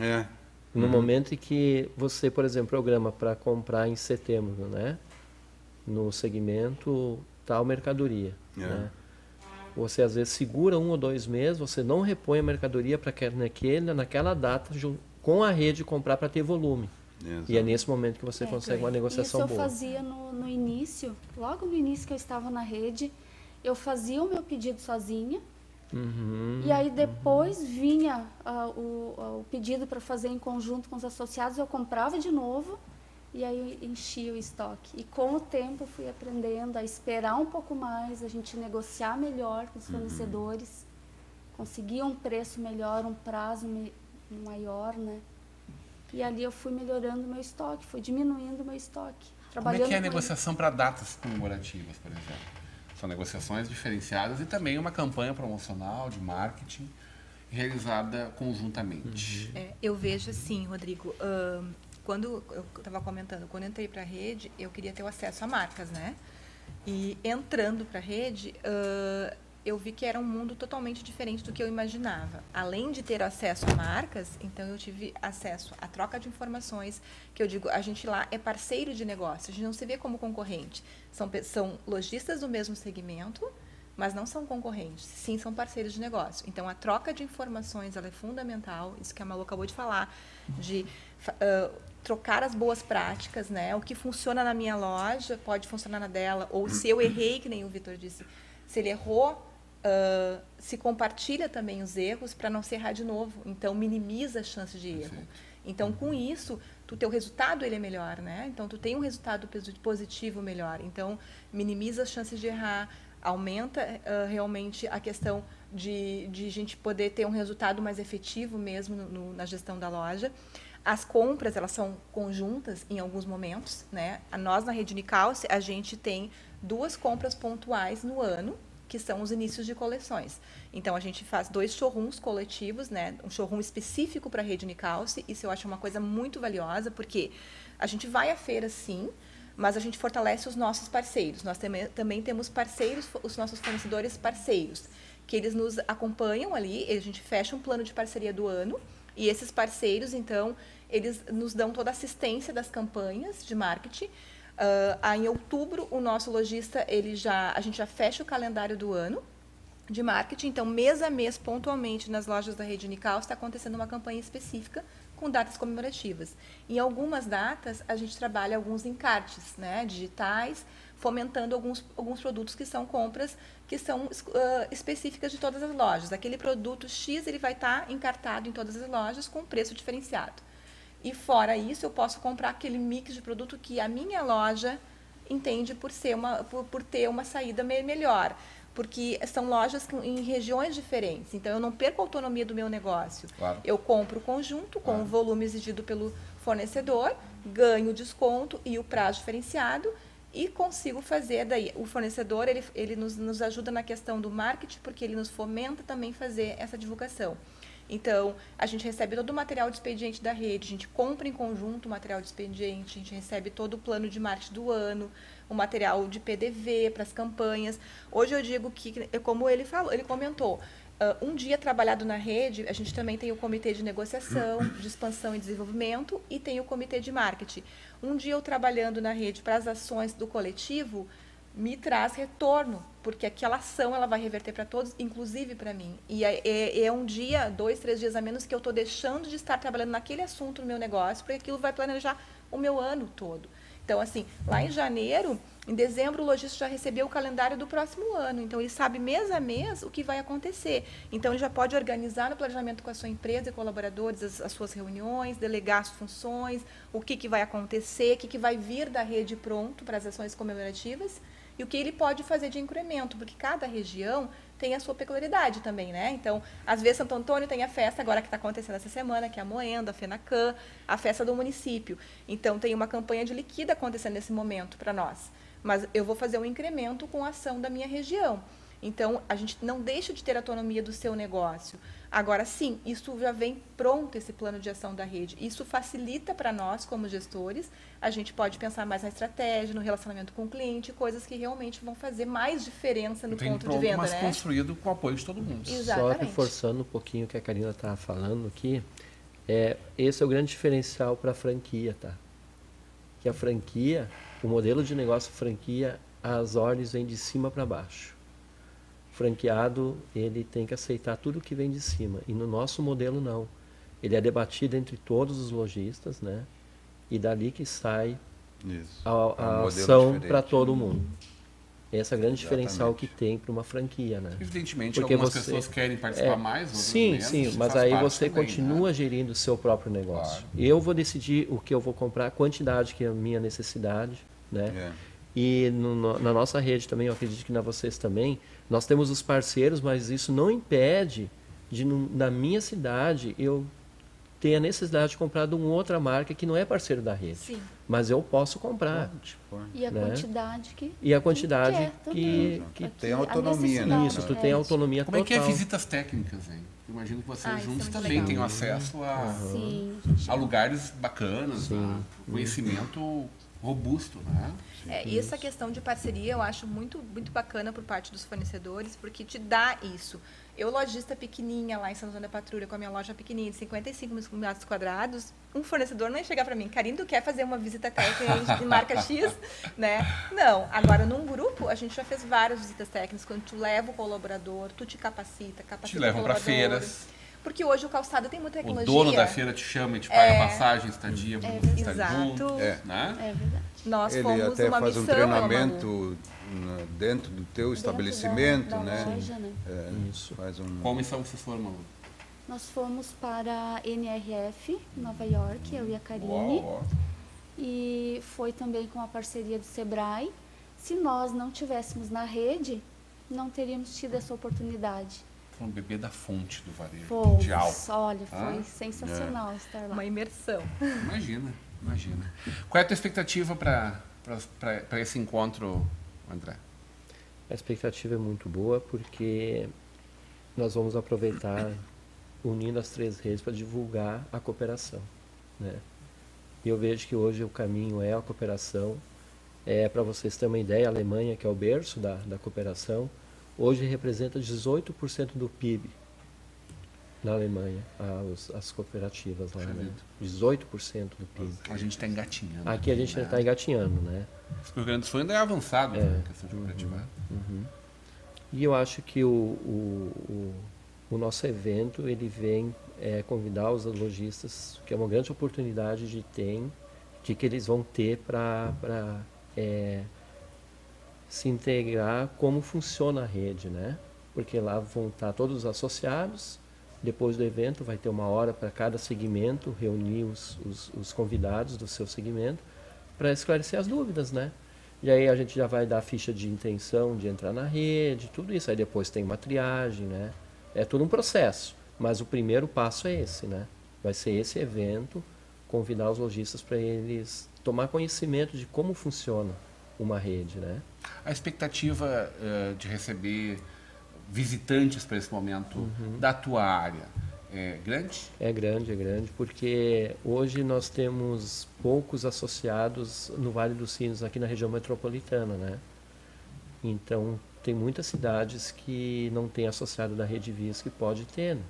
É. No hum. momento em que você, por exemplo, programa para comprar em setembro, né? No segmento tal mercadoria. É. Né? Você às vezes segura um ou dois meses, você não repõe a mercadoria para que naquele, naquela data com a rede comprar para ter volume. Exato. E é nesse momento que você é, consegue uma negociação isso boa. Isso eu fazia no, no início, logo no início que eu estava na rede, eu fazia o meu pedido sozinha. Uhum, e aí depois uhum. vinha uh, o, uh, o pedido para fazer em conjunto com os associados, eu comprava de novo e aí enchia o estoque. E com o tempo eu fui aprendendo a esperar um pouco mais, a gente negociar melhor com os uhum. fornecedores, uhum. conseguir um preço melhor, um prazo maior, né? E ali eu fui melhorando o meu estoque, fui diminuindo o meu estoque. Como é que é a negociação para datas comemorativas, por exemplo? São negociações diferenciadas e também uma campanha promocional de marketing realizada conjuntamente. É, eu vejo assim, Rodrigo, uh, quando eu estava comentando, quando entrei para a rede, eu queria ter o acesso a marcas, né? E entrando para a rede, uh, eu vi que era um mundo totalmente diferente do que eu imaginava. Além de ter acesso a marcas, então eu tive acesso à troca de informações, que eu digo, a gente lá é parceiro de negócio, a gente não se vê como concorrente. São, são lojistas do mesmo segmento, mas não são concorrentes, sim são parceiros de negócio. Então a troca de informações ela é fundamental, isso que a Malu acabou de falar, de uh, trocar as boas práticas, né? O que funciona na minha loja pode funcionar na dela, ou se eu errei, que nem o Vitor disse, se ele errou, uh, se compartilha também os erros para não se errar de novo. Então, minimiza as chances de erro. Então, com isso, o teu resultado ele é melhor, né? Então, tu tem um resultado positivo melhor. Então, minimiza as chances de errar, aumenta uh, realmente a questão de, de a gente poder ter um resultado mais efetivo mesmo no, no, na gestão da loja. As compras, elas são conjuntas em alguns momentos, né? A nós, na Rede Unicalce, a gente tem duas compras pontuais no ano, que são os inícios de coleções. Então a gente faz dois showrooms coletivos, né? Um showroom específico para a rede Unicalce. Isso eu acho uma coisa muito valiosa, porque a gente vai à feira sim, mas a gente fortalece os nossos parceiros. Nós também, também temos parceiros, os nossos fornecedores parceiros, que eles nos acompanham ali, a gente fecha um plano de parceria do ano, e esses parceiros, então, eles nos dão toda a assistência das campanhas de marketing, Uh, em outubro, o nosso lojista, ele já, a gente já fecha o calendário do ano de marketing. Então, mês a mês, pontualmente, nas lojas da rede Unical, está acontecendo uma campanha específica com datas comemorativas. Em algumas datas, a gente trabalha alguns encartes né, digitais, fomentando alguns, alguns produtos que são compras que são uh, específicas de todas as lojas. Aquele produto X ele vai estar tá encartado em todas as lojas com preço diferenciado. E fora isso, eu posso comprar aquele mix de produto que a minha loja entende por ser uma por, por ter uma saída melhor, porque são lojas em regiões diferentes. Então eu não perco a autonomia do meu negócio. Claro. Eu compro o conjunto com claro. o volume exigido pelo fornecedor, ganho desconto e o prazo diferenciado e consigo fazer daí o fornecedor ele, ele nos, nos ajuda na questão do marketing porque ele nos fomenta também fazer essa divulgação então, a gente recebe todo o material de expediente da rede, a gente compra em conjunto o material de expediente, a gente recebe todo o plano de marketing do ano, o material de PDV para as campanhas. Hoje eu digo que, como ele falou, ele comentou, uh, um dia trabalhado na rede, a gente também tem o comitê de negociação, de expansão e desenvolvimento e tem o comitê de marketing. Um dia eu trabalhando na rede para as ações do coletivo, me traz retorno, porque aquela ação ela vai reverter para todos, inclusive para mim. E é, é, é, um dia, dois, três dias a menos que eu estou deixando de estar trabalhando naquele assunto no meu negócio, porque aquilo vai planejar o meu ano todo. Então, assim, lá em janeiro, em dezembro, o lojista já recebeu o calendário do próximo ano. Então, ele sabe mês a mês o que vai acontecer. Então, ele já pode organizar no planejamento com a sua empresa e colaboradores as, as suas reuniões, delegar as funções, o que, que vai acontecer, o que, que vai vir da rede pronto para as ações comemorativas e o que ele pode fazer de incremento, porque cada região tem a sua peculiaridade também, né? Então, às vezes Santo Antônio tem a festa agora que está acontecendo essa semana, que é a Moenda, a Fenacan, a festa do município. Então, tem uma campanha de liquida acontecendo nesse momento para nós. Mas eu vou fazer um incremento com a ação da minha região. Então, a gente não deixa de ter autonomia do seu negócio. Agora, sim, isso já vem pronto, esse plano de ação da rede. Isso facilita para nós, como gestores, a gente pode pensar mais na estratégia, no relacionamento com o cliente, coisas que realmente vão fazer mais diferença no Tem ponto pronto, de venda. Mas né? construído com o apoio de todo mundo. Exatamente. Só reforçando um pouquinho o que a Karina estava falando aqui, é, esse é o grande diferencial para a franquia, tá? Que a franquia, o modelo de negócio franquia, as ordens vêm de cima para baixo franqueado ele tem que aceitar tudo que vem de cima e no nosso modelo não. Ele é debatido entre todos os lojistas, né? E dali que sai Isso. a, É um a ação para todo mundo. Esse é o grande Exatamente. diferencial que tem para uma franquia, né? Evidentemente, Porque algumas você- pessoas querem participar É, mais, outras Sim, menos, sim, mas aí você também, continua né? gerindo o seu próprio negócio. Claro. Eu vou decidir o que eu vou comprar, a quantidade que é a minha necessidade, né? É. E no- no- na nossa rede também, eu acredito que na vocês também, nós temos os parceiros, mas isso não impede de, no- na minha cidade, eu ter a necessidade de comprar de uma outra marca que não é parceiro da rede. Sim. Mas eu posso comprar. E a né? quantidade que. E a quantidade quer que, também. que Aqui, tem a autonomia, né? isso, tu é tem autonomia Como é que é total. visitas técnicas, hein? Eu imagino que vocês Ah, é juntos muito também tenham acesso a, Sim, a lugares bacanas, Sim. a conhecimento robusto, né? É, e essa questão de parceria eu acho muito, muito bacana por parte dos fornecedores, porque te dá isso. Eu, lojista pequenininha lá em São João da Patrulha, com a minha loja pequenininha de 55 metros quadrados, um fornecedor não ia chegar para mim, Karine, tu quer fazer uma visita técnica de marca X? né? Não. Agora, num grupo, a gente já fez várias visitas técnicas, quando tu leva o colaborador, tu te capacita, capacita Te o levam para feiras. Porque hoje o calçado tem muita O tecnologia. dono da feira te chama e te paga É. passagem, estadia, É você está Exato. junto, É. né? É verdade. Nós Ele fomos até uma faz um missão, Alamaru. treinamento na- dentro do teu estabelecimento, Dentro da- da né? loja, né? É, Isso. faz um Qual missão vocês foram, Malu? Nós fomos para a NRF, Nova York, eu e a Karine. Ó. E foi também com a parceria do Sebrae. Se nós não tivéssemos na rede, não teríamos tido essa oportunidade. Foi um bebê da fonte do varejo Fomos, mundial. olha, foi Ah, sensacional estar lá. Uma imersão. Imagina, imagina. Qual é a tua expectativa para esse encontro, André? A expectativa é muito boa porque nós vamos aproveitar unindo as três redes para divulgar a cooperação, né? E eu vejo que hoje o caminho é a cooperação. É para vocês terem uma ideia, a Alemanha, que é o berço da, da cooperação, hoje representa 18% do PIB na Alemanha, as, as cooperativas lá, né? vida. 18% do PIB. A gente está engatinhando. Aqui a gente né? está engatinhando, né? O Rio Grande do Sul ainda é avançado É. questão de cooperativa. E eu acho que o, o, o, o nosso evento ele vem é, convidar os lojistas, que é uma grande oportunidade de ter, de que eles vão ter para é, se integrar como funciona a rede, né? Porque lá vão estar todos os associados. Depois do evento vai ter uma hora para cada segmento reunir os, os, os convidados do seu segmento para esclarecer as dúvidas, né? E aí a gente já vai dar a ficha de intenção de entrar na rede, tudo isso. Aí depois tem uma triagem, né? É todo um processo. Mas o primeiro passo é esse, né? Vai ser esse evento, convidar os lojistas para eles tomar conhecimento de como funciona uma rede, né? A expectativa eh, de receber visitantes para esse momento da tua área é grande? É grande, é grande, porque hoje nós temos poucos associados no Vale dos Sinos, aqui na região metropolitana, né? Então, tem muitas cidades que não tem associado da Rede Vias que pode ter, né?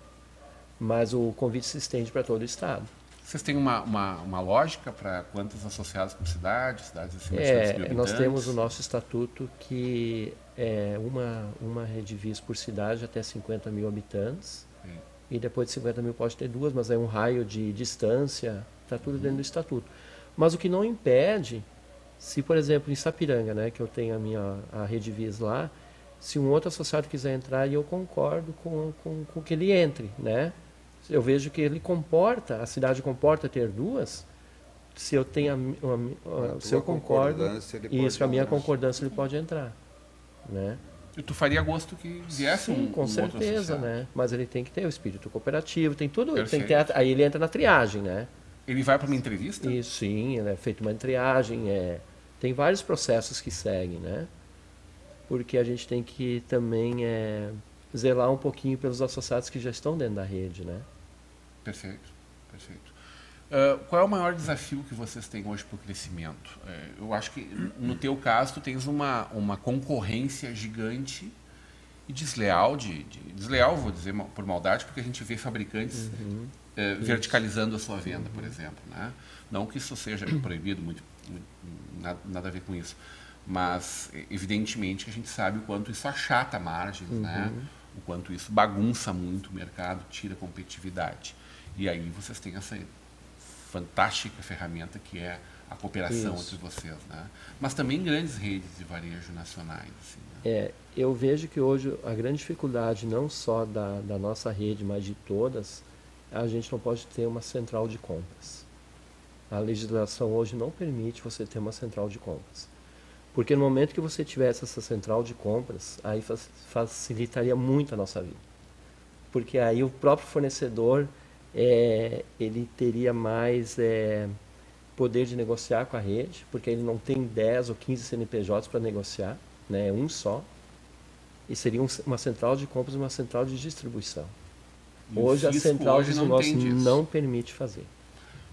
mas o convite se estende para todo o estado. Vocês têm uma, uma, uma lógica para quantos associados por cidade, cidades acima de 500 mil É, nós temos o nosso estatuto que é uma, uma rede vias por cidade até 50 mil habitantes. Sim. E depois de 50 mil pode ter duas, mas é um raio de distância, está tudo dentro do estatuto. Mas o que não impede, se por exemplo em Sapiranga, né, que eu tenho a minha a rede vias lá, se um outro associado quiser entrar, e eu concordo com, com, com que ele entre, né? Eu vejo que ele comporta, a cidade comporta ter duas, se eu tenho a, Com a se eu concordo, isso, a minha concordância ele pode entrar, né? E tu faria gosto que viesse Sim, um, com um certeza, né? Mas ele tem que ter o espírito cooperativo, tem tudo, tem que ter, a- aí ele entra na triagem, né? Ele vai para uma entrevista? E sim, é feita uma triagem, é, tem vários processos que seguem, né? Porque a gente tem que também é, zelar um pouquinho pelos associados que já estão dentro da rede, né? Perfeito, perfeito. Ah, qual é o maior desafio que vocês têm hoje para o crescimento? É, eu acho que no teu caso tu tens uma, uma concorrência gigante e desleal de, de- desleal vou dizer por maldade porque a gente vê fabricantes eh, verticalizando a sua venda, por exemplo, né? Não que isso seja proibido, muito, muito- nada, nada a ver com isso, Mas, evidentemente, que a gente sabe o quanto isso achata margens, né? O quanto isso bagunça muito o mercado, tira competitividade. E aí vocês têm essa fantástica ferramenta que é a cooperação Isso. entre vocês, né? Mas também grandes redes de varejo nacionais, assim, né? É, eu vejo que hoje a grande dificuldade, não só da, da nossa rede, mas de todas, a gente não pode ter uma central de compras. A legislação hoje não permite você ter uma central de compras. Porque no momento que você tivesse essa central de compras, aí fac- facilitaria muito a nossa vida. Porque aí o próprio fornecedor, é, ele teria mais é, poder de negociar com a rede, porque ele não tem 10 ou 15 CNPJs para negociar, né, é um só. E seria um- uma central de compras e uma central de distribuição. E Hoje a central hoje de não tem disso. não permite fazer.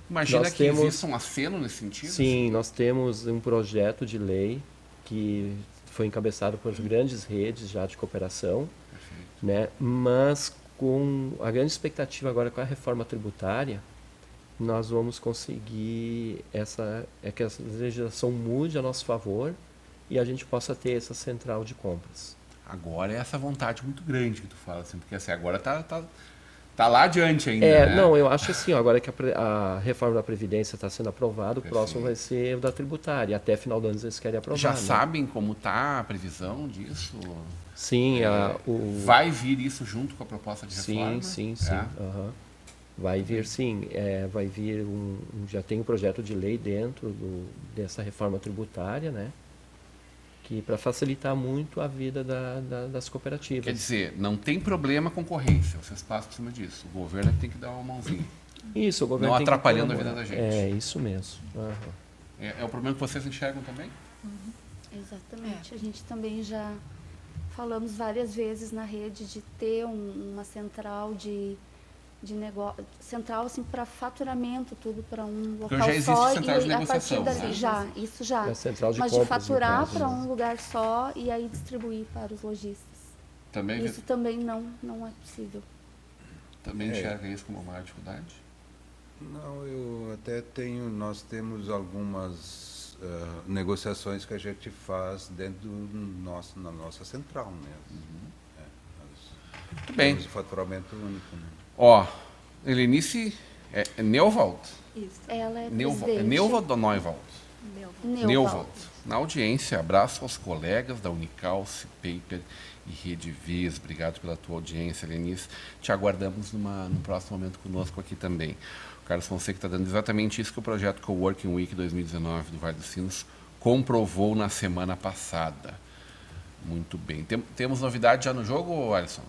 Imagina nós que temos- exista um aceno nesse sentido? Sim, nós temos um projeto de lei que foi encabeçado por grandes redes já de cooperação, Perfeito. né? Mas com a grande expectativa agora com a reforma tributária, nós vamos conseguir essa é que essa legislação mude a nosso favor e a gente possa ter essa central de compras. Agora é essa vontade muito grande que tu fala, assim, porque assim, agora tá, tá, tá lá adiante ainda, É, né? não, eu acho assim, ó, agora que a, a reforma da Previdência está sendo aprovada, o próximo vai ser o da tributária. Até final do ano eles querem aprovar. Já né? sabem como tá a previsão disso? Sim, a, o... Vai vir isso junto com a proposta de Sim, reforma? sim, sim. É? aham. Vai vir, sim. É, vai vir um, um- Já tem um projeto de lei dentro do, dessa reforma tributária, né? Que para facilitar muito a vida da- da- das cooperativas. Quer dizer, não tem problema a concorrência, vocês passam por cima disso. O governo é que tem que dar uma mãozinha. Isso, o governo Não tem que atrapalhando a vida da gente. É, isso mesmo. aham. É, é o problema que vocês enxergam também? Exatamente. A gente também já falamos várias vezes na rede de ter um- uma central de, de negócio, central assim para faturamento, tudo para um local já existe só central de e a partir dali né? já, isso já. É a central de Mas de faturar para né? um lugar só e aí distribuir para os lojistas. Também, Isso também não não é possível. também É. enxerga isso como uma dificuldade? Não, eu até tenho, nós temos algumas ah, negociações que a gente faz dentro do nosso, na nossa central mesmo. É, nós Muito bem. Temos o faturamento único. Né? Ó, Helenice é, é Neuwald? Isso. Ela é Neuwald. É presidente. Neuwald ou Neuwald? Neuwald. Neuwald. Na audiência, abraço aos colegas da Unicalce, Paper e Rede Vias. Obrigado pela tua audiência, Lenice. Te aguardamos numa, num próximo momento conosco aqui também. O Carlos Fonseca está dando exatamente isso que o projeto Coworking Week 2019 do Vale dos Sinos comprovou na semana passada. Muito bem. Tem- temos novidade já no jogo, Alisson?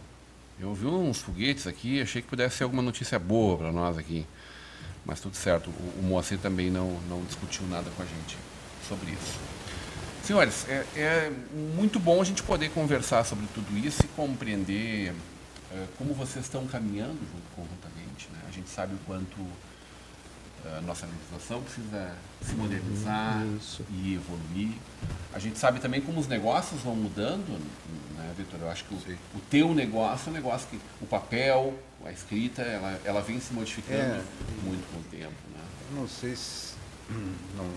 Eu vi uns foguetes aqui, achei que pudesse ser alguma notícia boa para nós aqui. Mas tudo certo, o, o Moacir também não, não discutiu nada com a gente sobre isso. Senhores, é, é muito bom a gente poder conversar sobre tudo isso e compreender eh, como vocês estão caminhando junto conjuntamente. Né? A gente sabe o quanto a nossa legislação precisa se modernizar Isso. e evoluir. A gente sabe também como os negócios vão mudando, né, Vitor? Eu acho que o, o teu negócio é um negócio que o papel, a escrita, ela, ela vem se modificando É. muito com o tempo. Né? Eu não sei se não, não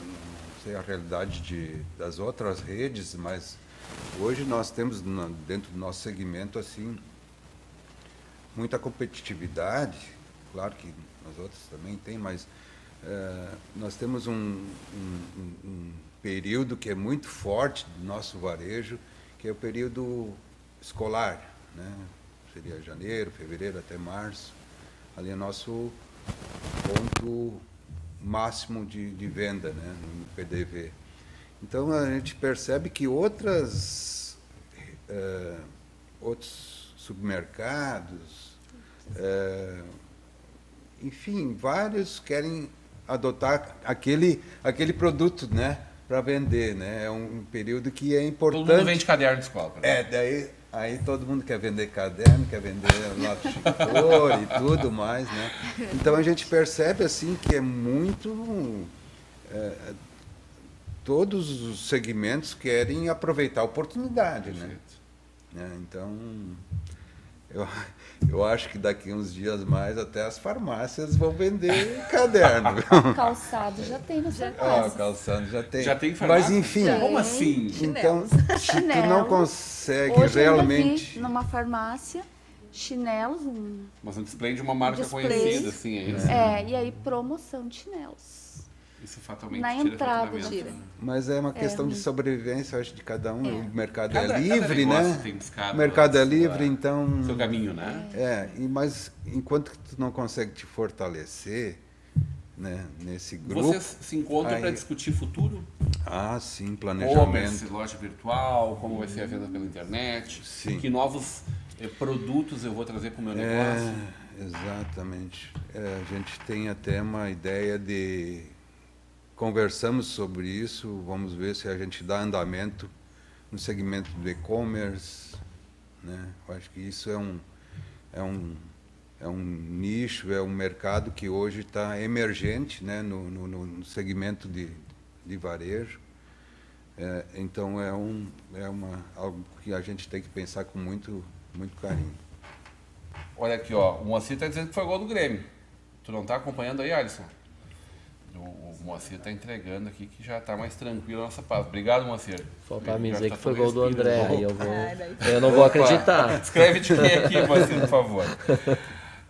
sei a realidade de, das outras redes, mas hoje nós temos dentro do nosso segmento assim muita competitividade. Claro que nas outras também tem, mas nós temos um, um- um- período que é muito forte do nosso varejo, que é o período escolar, né? Seria janeiro, fevereiro até março. Ali é nosso ponto máximo de, de venda né, no PDV. Então a gente percebe que outras, eh, outros supermercados, eh, enfim, vários querem adotar aquele, aquele produto né, para vender. Né? É um período que é Todo importante. mundo vende caderno de escola. por É, daí aí todo mundo quer vender caderno, quer vender lápis de cor e tudo mais, né? Então a gente percebe assim que é muito é, todos os segmentos querem aproveitar a oportunidade, né? Perfeito. né? Então eu, eu acho que daqui uns dias mais até as farmácias vão vender caderno. Calçado já tem no seu Ah, calçado já tem. Já tem farmácia? Mas enfim, Tem. Como assim? então, se tu não consegue Hoje eu realmente. vi numa farmácia chinelos, um, Mas um display de uma marca Display. conhecida, assim, é isso? é, e aí promoção de chinelos. Isso fatalmente Na tira entrada tira. né? Mas é uma questão de ruim. sobrevivência, eu acho, de cada um. É. O mercado Cada- é cada livre, negócio né? o mercado é a livre, sua- então. Seu caminho, né? É, e, mas enquanto que tu não consegue te fortalecer né, nesse grupo. Vocês se encontram Aí- para discutir futuro? Ah, sim, planejamento. loja virtual, como vai ser a venda pela internet, Sim. que novos eh, produtos eu vou trazer para o meu negócio. É, exatamente. É, a gente tem até uma ideia de. Conversamos sobre isso, vamos ver se a gente dá andamento no segmento do e-commerce. Né? Eu acho que isso é um, é, um, é um nicho, é um mercado que hoje está emergente né? no, no, no- segmento de, de varejo. É, então é, um, é uma, algo que a gente tem que pensar com muito, muito carinho. Olha aqui, ó, o Moacir está dizendo que foi gol do Grêmio. Tu não está acompanhando aí, Alisson? Moacir está entregando aqui que já está mais tranquilo a nossa paz. Obrigado, Moacir. Faltar me dizer tá que foi gol do André, no aí eu vou. Ah, Eu não vou acreditar. Escreve de quem aqui, Moacir, por favor.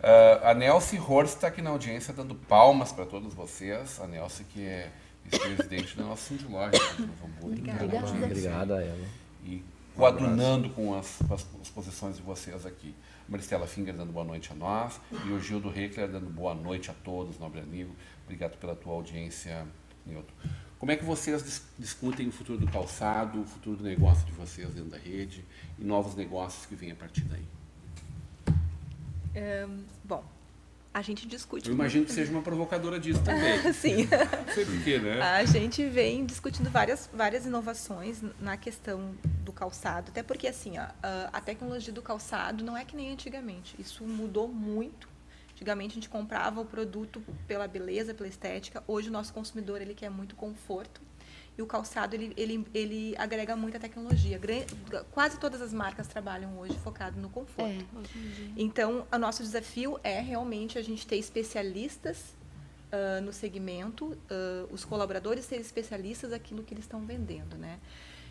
Ah, a Nelce Horst está aqui na audiência dando palmas para todos vocês. A Nelce que é vice-presidente da nossa aqui no Novo Hamburgo. Obrigada. Obrigada a ela. E coadunando com as, com as exposições de vocês aqui. Maristela Finger dando boa noite a nós e o Gildo Reckler dando boa noite a todos, nobre amigo. Obrigado pela tua audiência, Nilton. Como é que vocês dis- discutem o futuro do calçado, o futuro do negócio de vocês dentro da rede e novos negócios que vêm a partir daí? Bom, a gente discute. Eu imagino que seja uma provocadora disso também. Sim. Não sei porquê, né? A gente vem discutindo várias, várias inovações na questão do calçado, até porque assim, ó, a tecnologia do calçado não é que nem antigamente. Isso mudou muito. Antigamente a gente comprava o produto pela beleza, pela estética. Hoje o nosso consumidor ele quer muito conforto. E o calçado ele, ele, ele agrega muita tecnologia. Quase todas as marcas trabalham hoje focado no conforto. É, hoje. Então, o nosso desafio é realmente a gente ter especialistas ah, no segmento, ah, os colaboradores serem especialistas naquilo que eles estão vendendo, né?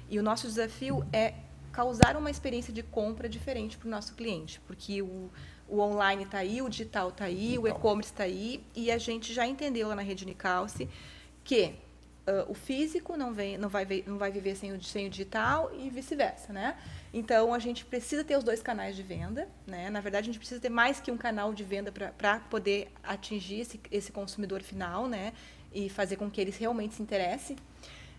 E o nosso desafio é causar uma experiência de compra diferente para o nosso cliente, porque o, o online está aí, o digital está aí, o Digital. e-commerce está aí, e a gente já entendeu lá na rede Unicalce que ah, o físico não, vem, não, vai, não vai viver sem o, sem o digital e vice-versa, né? Então, a gente precisa ter os dois canais de venda, né? Na verdade, a gente precisa ter mais que um canal de venda para poder atingir esse, esse consumidor final, né? E fazer com que ele realmente se interesse.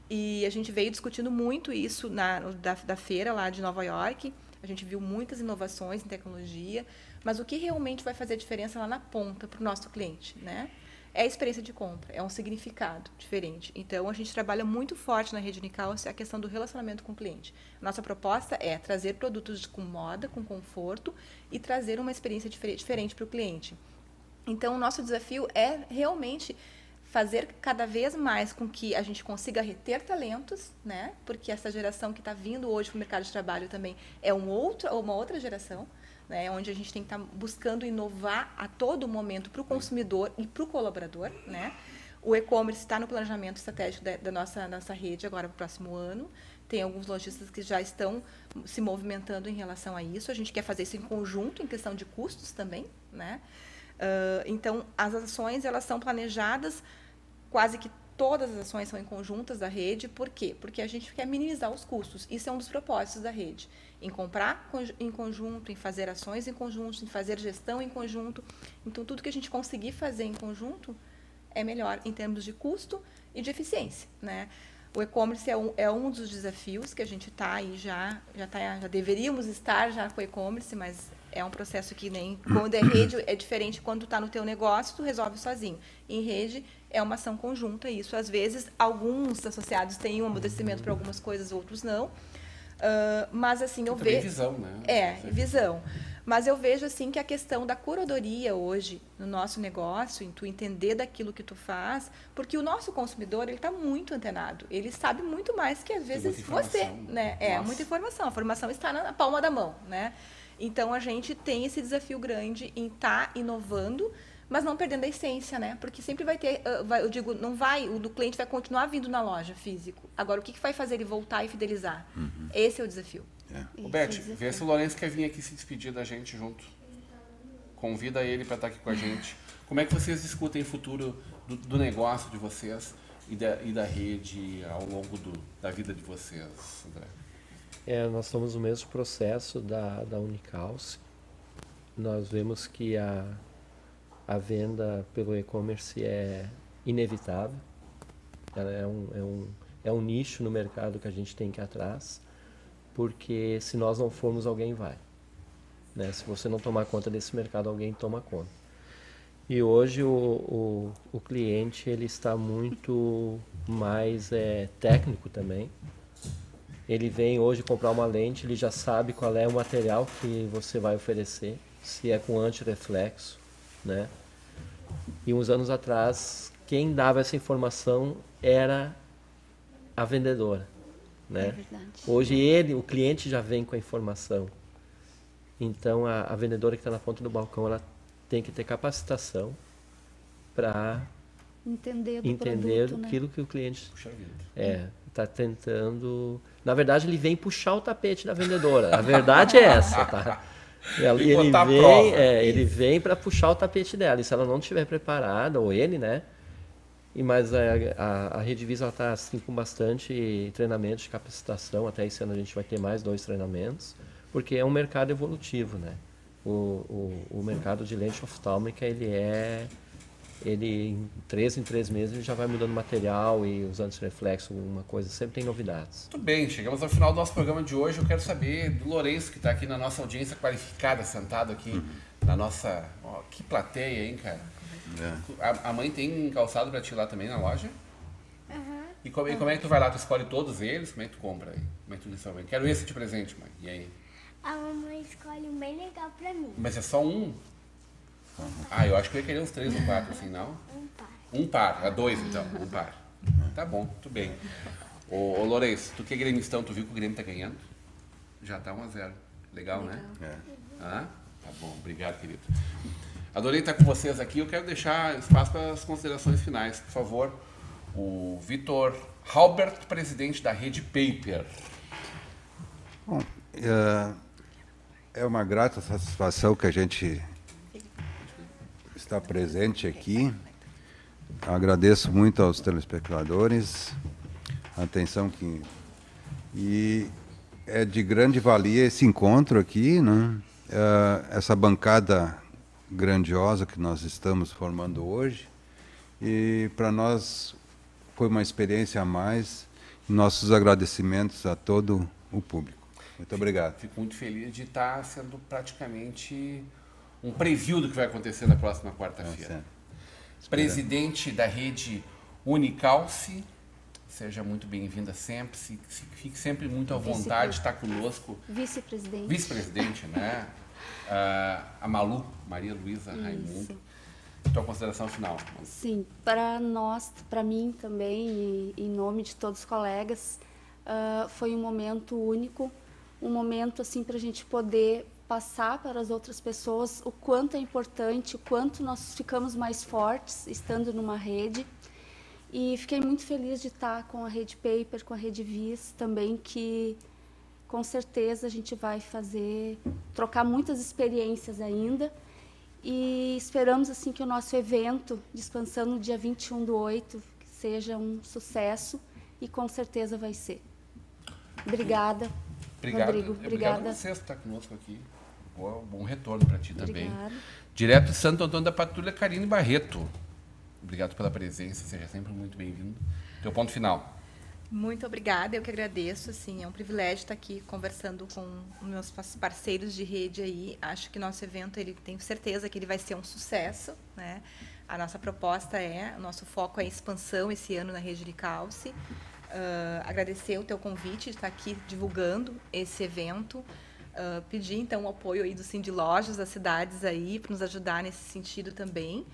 E a gente veio discutindo muito isso na da, da feira lá de Nova York. A gente viu muitas inovações em tecnologia, mas o que realmente vai fazer a diferença lá na ponta para o nosso cliente, né? É a experiência de compra, é um significado diferente. Então, a gente trabalha muito forte na rede Unicalce a questão do relacionamento com o cliente. Nossa proposta é trazer produtos com moda, com conforto e trazer uma experiência difer- diferente para o cliente. Então, o nosso desafio é realmente fazer cada vez mais com que a gente consiga reter talentos, né? Porque essa geração que está vindo hoje para o mercado de trabalho também é um outro, uma outra geração, né? Onde a gente tem que estar buscando inovar a todo momento para o consumidor e para o colaborador, né? O e-commerce está no planejamento estratégico da, da nossa, nossa rede agora para o próximo ano. Tem alguns lojistas que já estão se movimentando em relação a isso. A gente quer fazer isso em conjunto, em questão de custos também, né? Ah, então, as ações elas são planejadas, quase que todas as ações são em conjuntas da rede. Por quê? Porque a gente quer minimizar os custos. Isso é um dos propósitos da rede. Em comprar em conjunto, em fazer ações em conjunto, em fazer gestão em conjunto. Então, tudo que a gente conseguir fazer em conjunto é melhor em termos de custo e de eficiência, né? O e-commerce é um, é um dos desafios que a gente está aí já, já, tá, já deveríamos estar já com o e-commerce, mas é um processo que nem quando é rede é diferente quando está no teu negócio tu resolve sozinho. Em rede é uma ação conjunta e isso às vezes alguns associados têm um amadurecimento para algumas coisas, outros não. Ah, mas assim eu Também vejo visão, né? é, visão. Mas eu vejo assim que a questão da curadoria hoje no nosso negócio, em tu entender daquilo que tu faz, porque o nosso consumidor ele está muito antenado, ele sabe muito mais que às vezes você, informação, né? É Nossa. muita informação. A informação está na palma da mão, né? Então a gente tem esse desafio grande em estar tá inovando, mas não perdendo a essência, né? Porque sempre vai ter, vai, eu digo, não vai, o do cliente vai continuar vindo na loja físico. Agora, o que, que vai fazer ele voltar e fidelizar? Uhum. Esse é o desafio. É. O Beth, é vê se o Lourenço quer vir aqui se despedir da gente junto. Convida ele para estar aqui com a gente. Como é que vocês discutem o futuro do, do negócio de vocês e da, e da rede ao longo do, da vida de vocês, André? É, nós estamos no mesmo processo da, da Unicalce. Nós vemos que a, a venda pelo e-commerce é inevitável. Ela é um, é, um, é um nicho no mercado que a gente tem que ir atrás, porque se nós não formos, alguém vai. Né? Se você não tomar conta desse mercado, alguém toma conta. E hoje o, o, o cliente ele está muito mais é, técnico também ele vem hoje comprar uma lente, ele já sabe qual é o material que você vai oferecer, se é com antireflexo, né? E uns anos atrás, quem dava essa informação era a vendedora, né? É hoje ele, o cliente já vem com a informação. Então a, a vendedora que está na ponta do balcão, ela tem que ter capacitação para entender, entender produto, né? aquilo né? que o cliente é está tentando na verdade, ele vem puxar o tapete da vendedora. A verdade é essa, tá? Ele, ele vem, é, ele vem para puxar o tapete dela. E se ela não estiver preparada, ou ele, né? E mas a, a, a Rede Visa está assim, com bastante treinamento de capacitação. Até esse ano a gente vai ter mais dois treinamentos, porque é um mercado evolutivo, né? O, o, o mercado de lente oftálmica ele é ele em três em três meses ele já vai mudando material e os antireflexo, alguma coisa, sempre tem novidades. Tudo bem, chegamos ao final do nosso programa de hoje. Eu quero saber do Lourenço, que está aqui na nossa audiência qualificada, sentado aqui uhum. na nossa. Ó, que plateia, hein, cara? É. A, a, mãe tem calçado para ti lá também na loja? Uhum. E, como, e como é que tu vai lá? Tu escolhe todos eles? Como é que tu compra aí? Como é que tu diz? Quero esse de presente, mãe. E aí? A mamãe escolhe um bem legal para mim. Mas é só um? Ah, eu acho que eu ia querer uns três ou quatro, assim, não? Um par. Um par, a dois então, um par. Tá bom, tudo bem. Ô, ô Lourenço, tu que é gremistão, tu viu que o Grêmio tá ganhando? Já tá 1 a 0 Legal, né? Legal. né? É. Ah, tá bom, obrigado, querido. Adorei estar com vocês aqui. Eu quero deixar espaço para as considerações finais. Por favor, o Vitor Halbert, presidente da Rede Paper. Bom, é, é uma grata satisfação que a gente está presente aqui. Agradeço muito aos telespectadores a atenção que e é de grande valia esse encontro aqui, né? Uh, essa bancada grandiosa que nós estamos formando hoje e para nós foi uma experiência a mais. Nossos agradecimentos a todo o público. Muito obrigado. Fico muito feliz de estar sendo praticamente um preview do que vai acontecer na próxima quarta-feira. Presidente da rede Unicalce, seja muito bem-vinda sempre, se, se, fique sempre muito à vontade de estar conosco. Vice-presidente. Vice-presidente, né? Uh, a Malu, Maria Luísa Raimundo. Tua consideração final. Sim, para nós, para mim também, e em nome de todos os colegas, uh, foi um momento único, um momento assim para a gente poder passar para as outras pessoas o quanto é importante, o quanto nós ficamos mais fortes estando numa rede. E fiquei muito feliz de estar com a Rede Paper, com a Rede Vis também, que com certeza a gente vai fazer, trocar muitas experiências ainda. E esperamos assim que o nosso evento de expansão no dia 21 do 8 seja um sucesso e com certeza vai ser. Obrigada. Obrigado. Rodrigo, obrigada. Obrigado a você estar conosco aqui boa, bom retorno para ti também. Direto de Santo Antônio da Patrulha, Karine Barreto. Obrigado pela presença, seja sempre muito bem-vindo. Teu ponto final. Muito obrigada, eu que agradeço. Assim, é um privilégio estar aqui conversando com meus parceiros de rede aí. Acho que nosso evento, ele tenho certeza que ele vai ser um sucesso, né? A nossa proposta é, o nosso foco é expansão esse ano na rede de calce. Uh, agradecer o teu convite de estar aqui divulgando esse evento. Uh, pedir então o apoio aí do Cindy Lojas das cidades aí para nos ajudar nesse sentido também.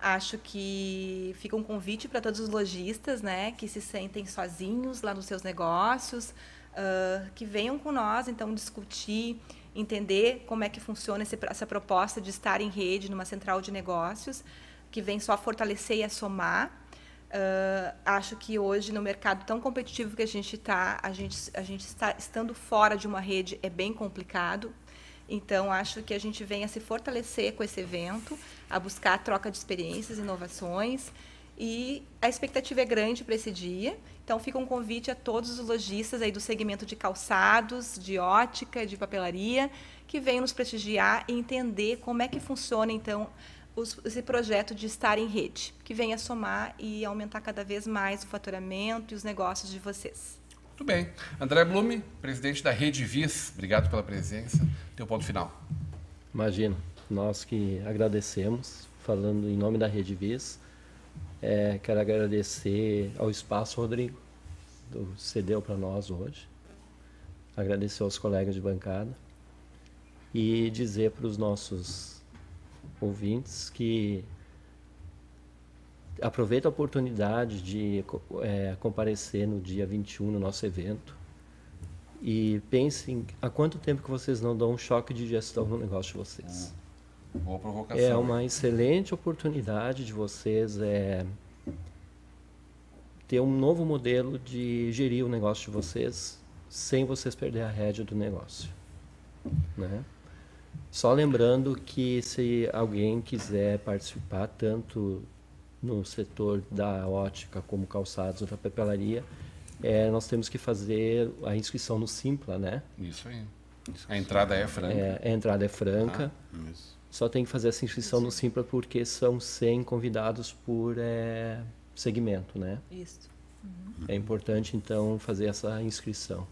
Acho que fica um convite para todos os lojistas, né, que se sentem sozinhos lá nos seus negócios, uh, que venham com nós então discutir entender como é que funciona esse, essa proposta de estar em rede numa central de negócios, que vem só fortalecer e a somar. Uh, acho que hoje, no mercado tão competitivo que a gente está, a gente, a gente está estando fora de uma rede é bem complicado. Então, acho que a gente vem a se fortalecer com esse evento, a buscar a troca de experiências, inovações. E a expectativa é grande para esse dia. Então, fica um convite a todos os lojistas aí do segmento de calçados, de ótica, de papelaria, que venham nos prestigiar e entender como é que funciona, então, os, esse projeto de estar em rede, que venha somar e aumentar cada vez mais o faturamento e os negócios de vocês. Muito bem. André Blume, presidente da Rede Vis, obrigado pela presença. Teu ponto final. Imagina, nós que agradecemos, falando em nome da Rede Vis, é, quero agradecer ao Espaço Rodrigo, do cedeu para nós hoje, agradecer aos colegas de bancada e dizer para os nossos ouvintes que aproveita a oportunidade de é, comparecer no dia 21 no nosso evento e pensem há quanto tempo que vocês não dão um choque de gestão no negócio de vocês. Boa provocação. É uma excelente oportunidade de vocês é, ter um novo modelo de gerir o negócio de vocês sem vocês perder a rédea do negócio. Né? Só lembrando que se alguém quiser participar tanto no setor da ótica como calçados ou da papelaria, é, nós temos que fazer a inscrição no Simpla, né? Isso aí. A entrada é franca. É, a entrada é franca. Ah, Só tem que fazer essa inscrição no Simpla porque são 100 convidados por é, segmento, né? Isso. Uhum. É importante, então, fazer essa inscrição.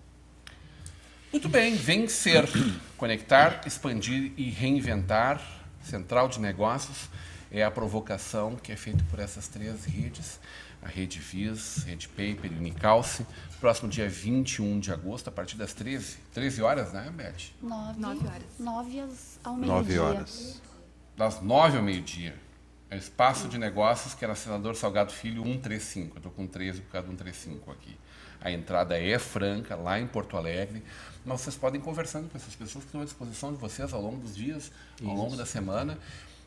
Muito bem, vencer, conectar, expandir e reinventar. Central de Negócios é a provocação que é feita por essas três redes, a Rede Vis, Rede Paper e Unicalce. Próximo dia 21 de agosto, a partir das 13, 13 horas, né, Beth? 9, 9 horas. 9 ao meio-dia. 9 horas. Das 9 ao meio-dia. É o espaço de negócios que era senador Salgado Filho 135. Eu estou com 13 por causa do 135 aqui. A entrada é franca, lá em Porto Alegre. Mas vocês podem ir conversando com essas pessoas que estão à disposição de vocês ao longo dos dias, ao Isso. longo da semana.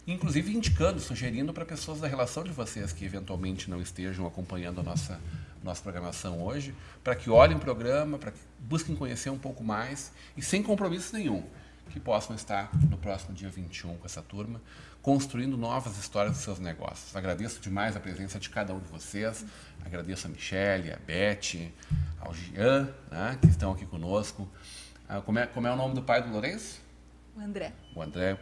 Inclusive indicando, sugerindo para pessoas da relação de vocês que eventualmente não estejam acompanhando a nossa, nossa programação hoje, para que olhem o programa, para que busquem conhecer um pouco mais e sem compromisso nenhum, que possam estar no próximo dia 21 com essa turma, construindo novas histórias dos seus negócios. Agradeço demais a presença de cada um de vocês. Agradeço a Michelle, a Beth, ao Jean, né, que estão aqui conosco. Ah, como, é, como é o nome do pai do Lourenço? O André. O André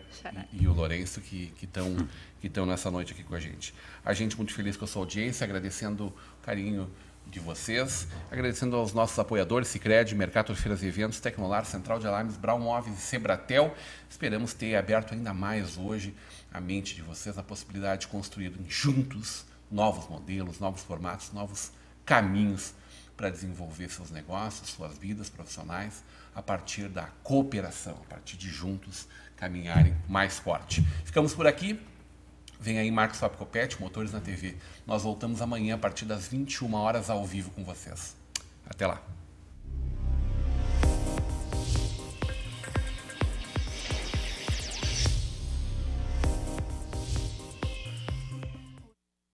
e, e, o Lourenço que estão que que nessa noite aqui com a gente. A gente muito feliz com a sua audiência, agradecendo o carinho de vocês, agradecendo aos nossos apoiadores, Cicred, Mercado Feiras e Eventos, Tecnolar, Central de Alarmes, Brown Móveis e Sebratel. Esperamos ter aberto ainda mais hoje a mente de vocês, a possibilidade de construir juntos novos modelos, novos formatos, novos caminhos para desenvolver seus negócios, suas vidas profissionais, a partir da cooperação, a partir de juntos caminharem mais forte. Ficamos por aqui. Vem aí Marcos Fábio Motores na TV. Nós voltamos amanhã a partir das 21 horas ao vivo com vocês. Até lá.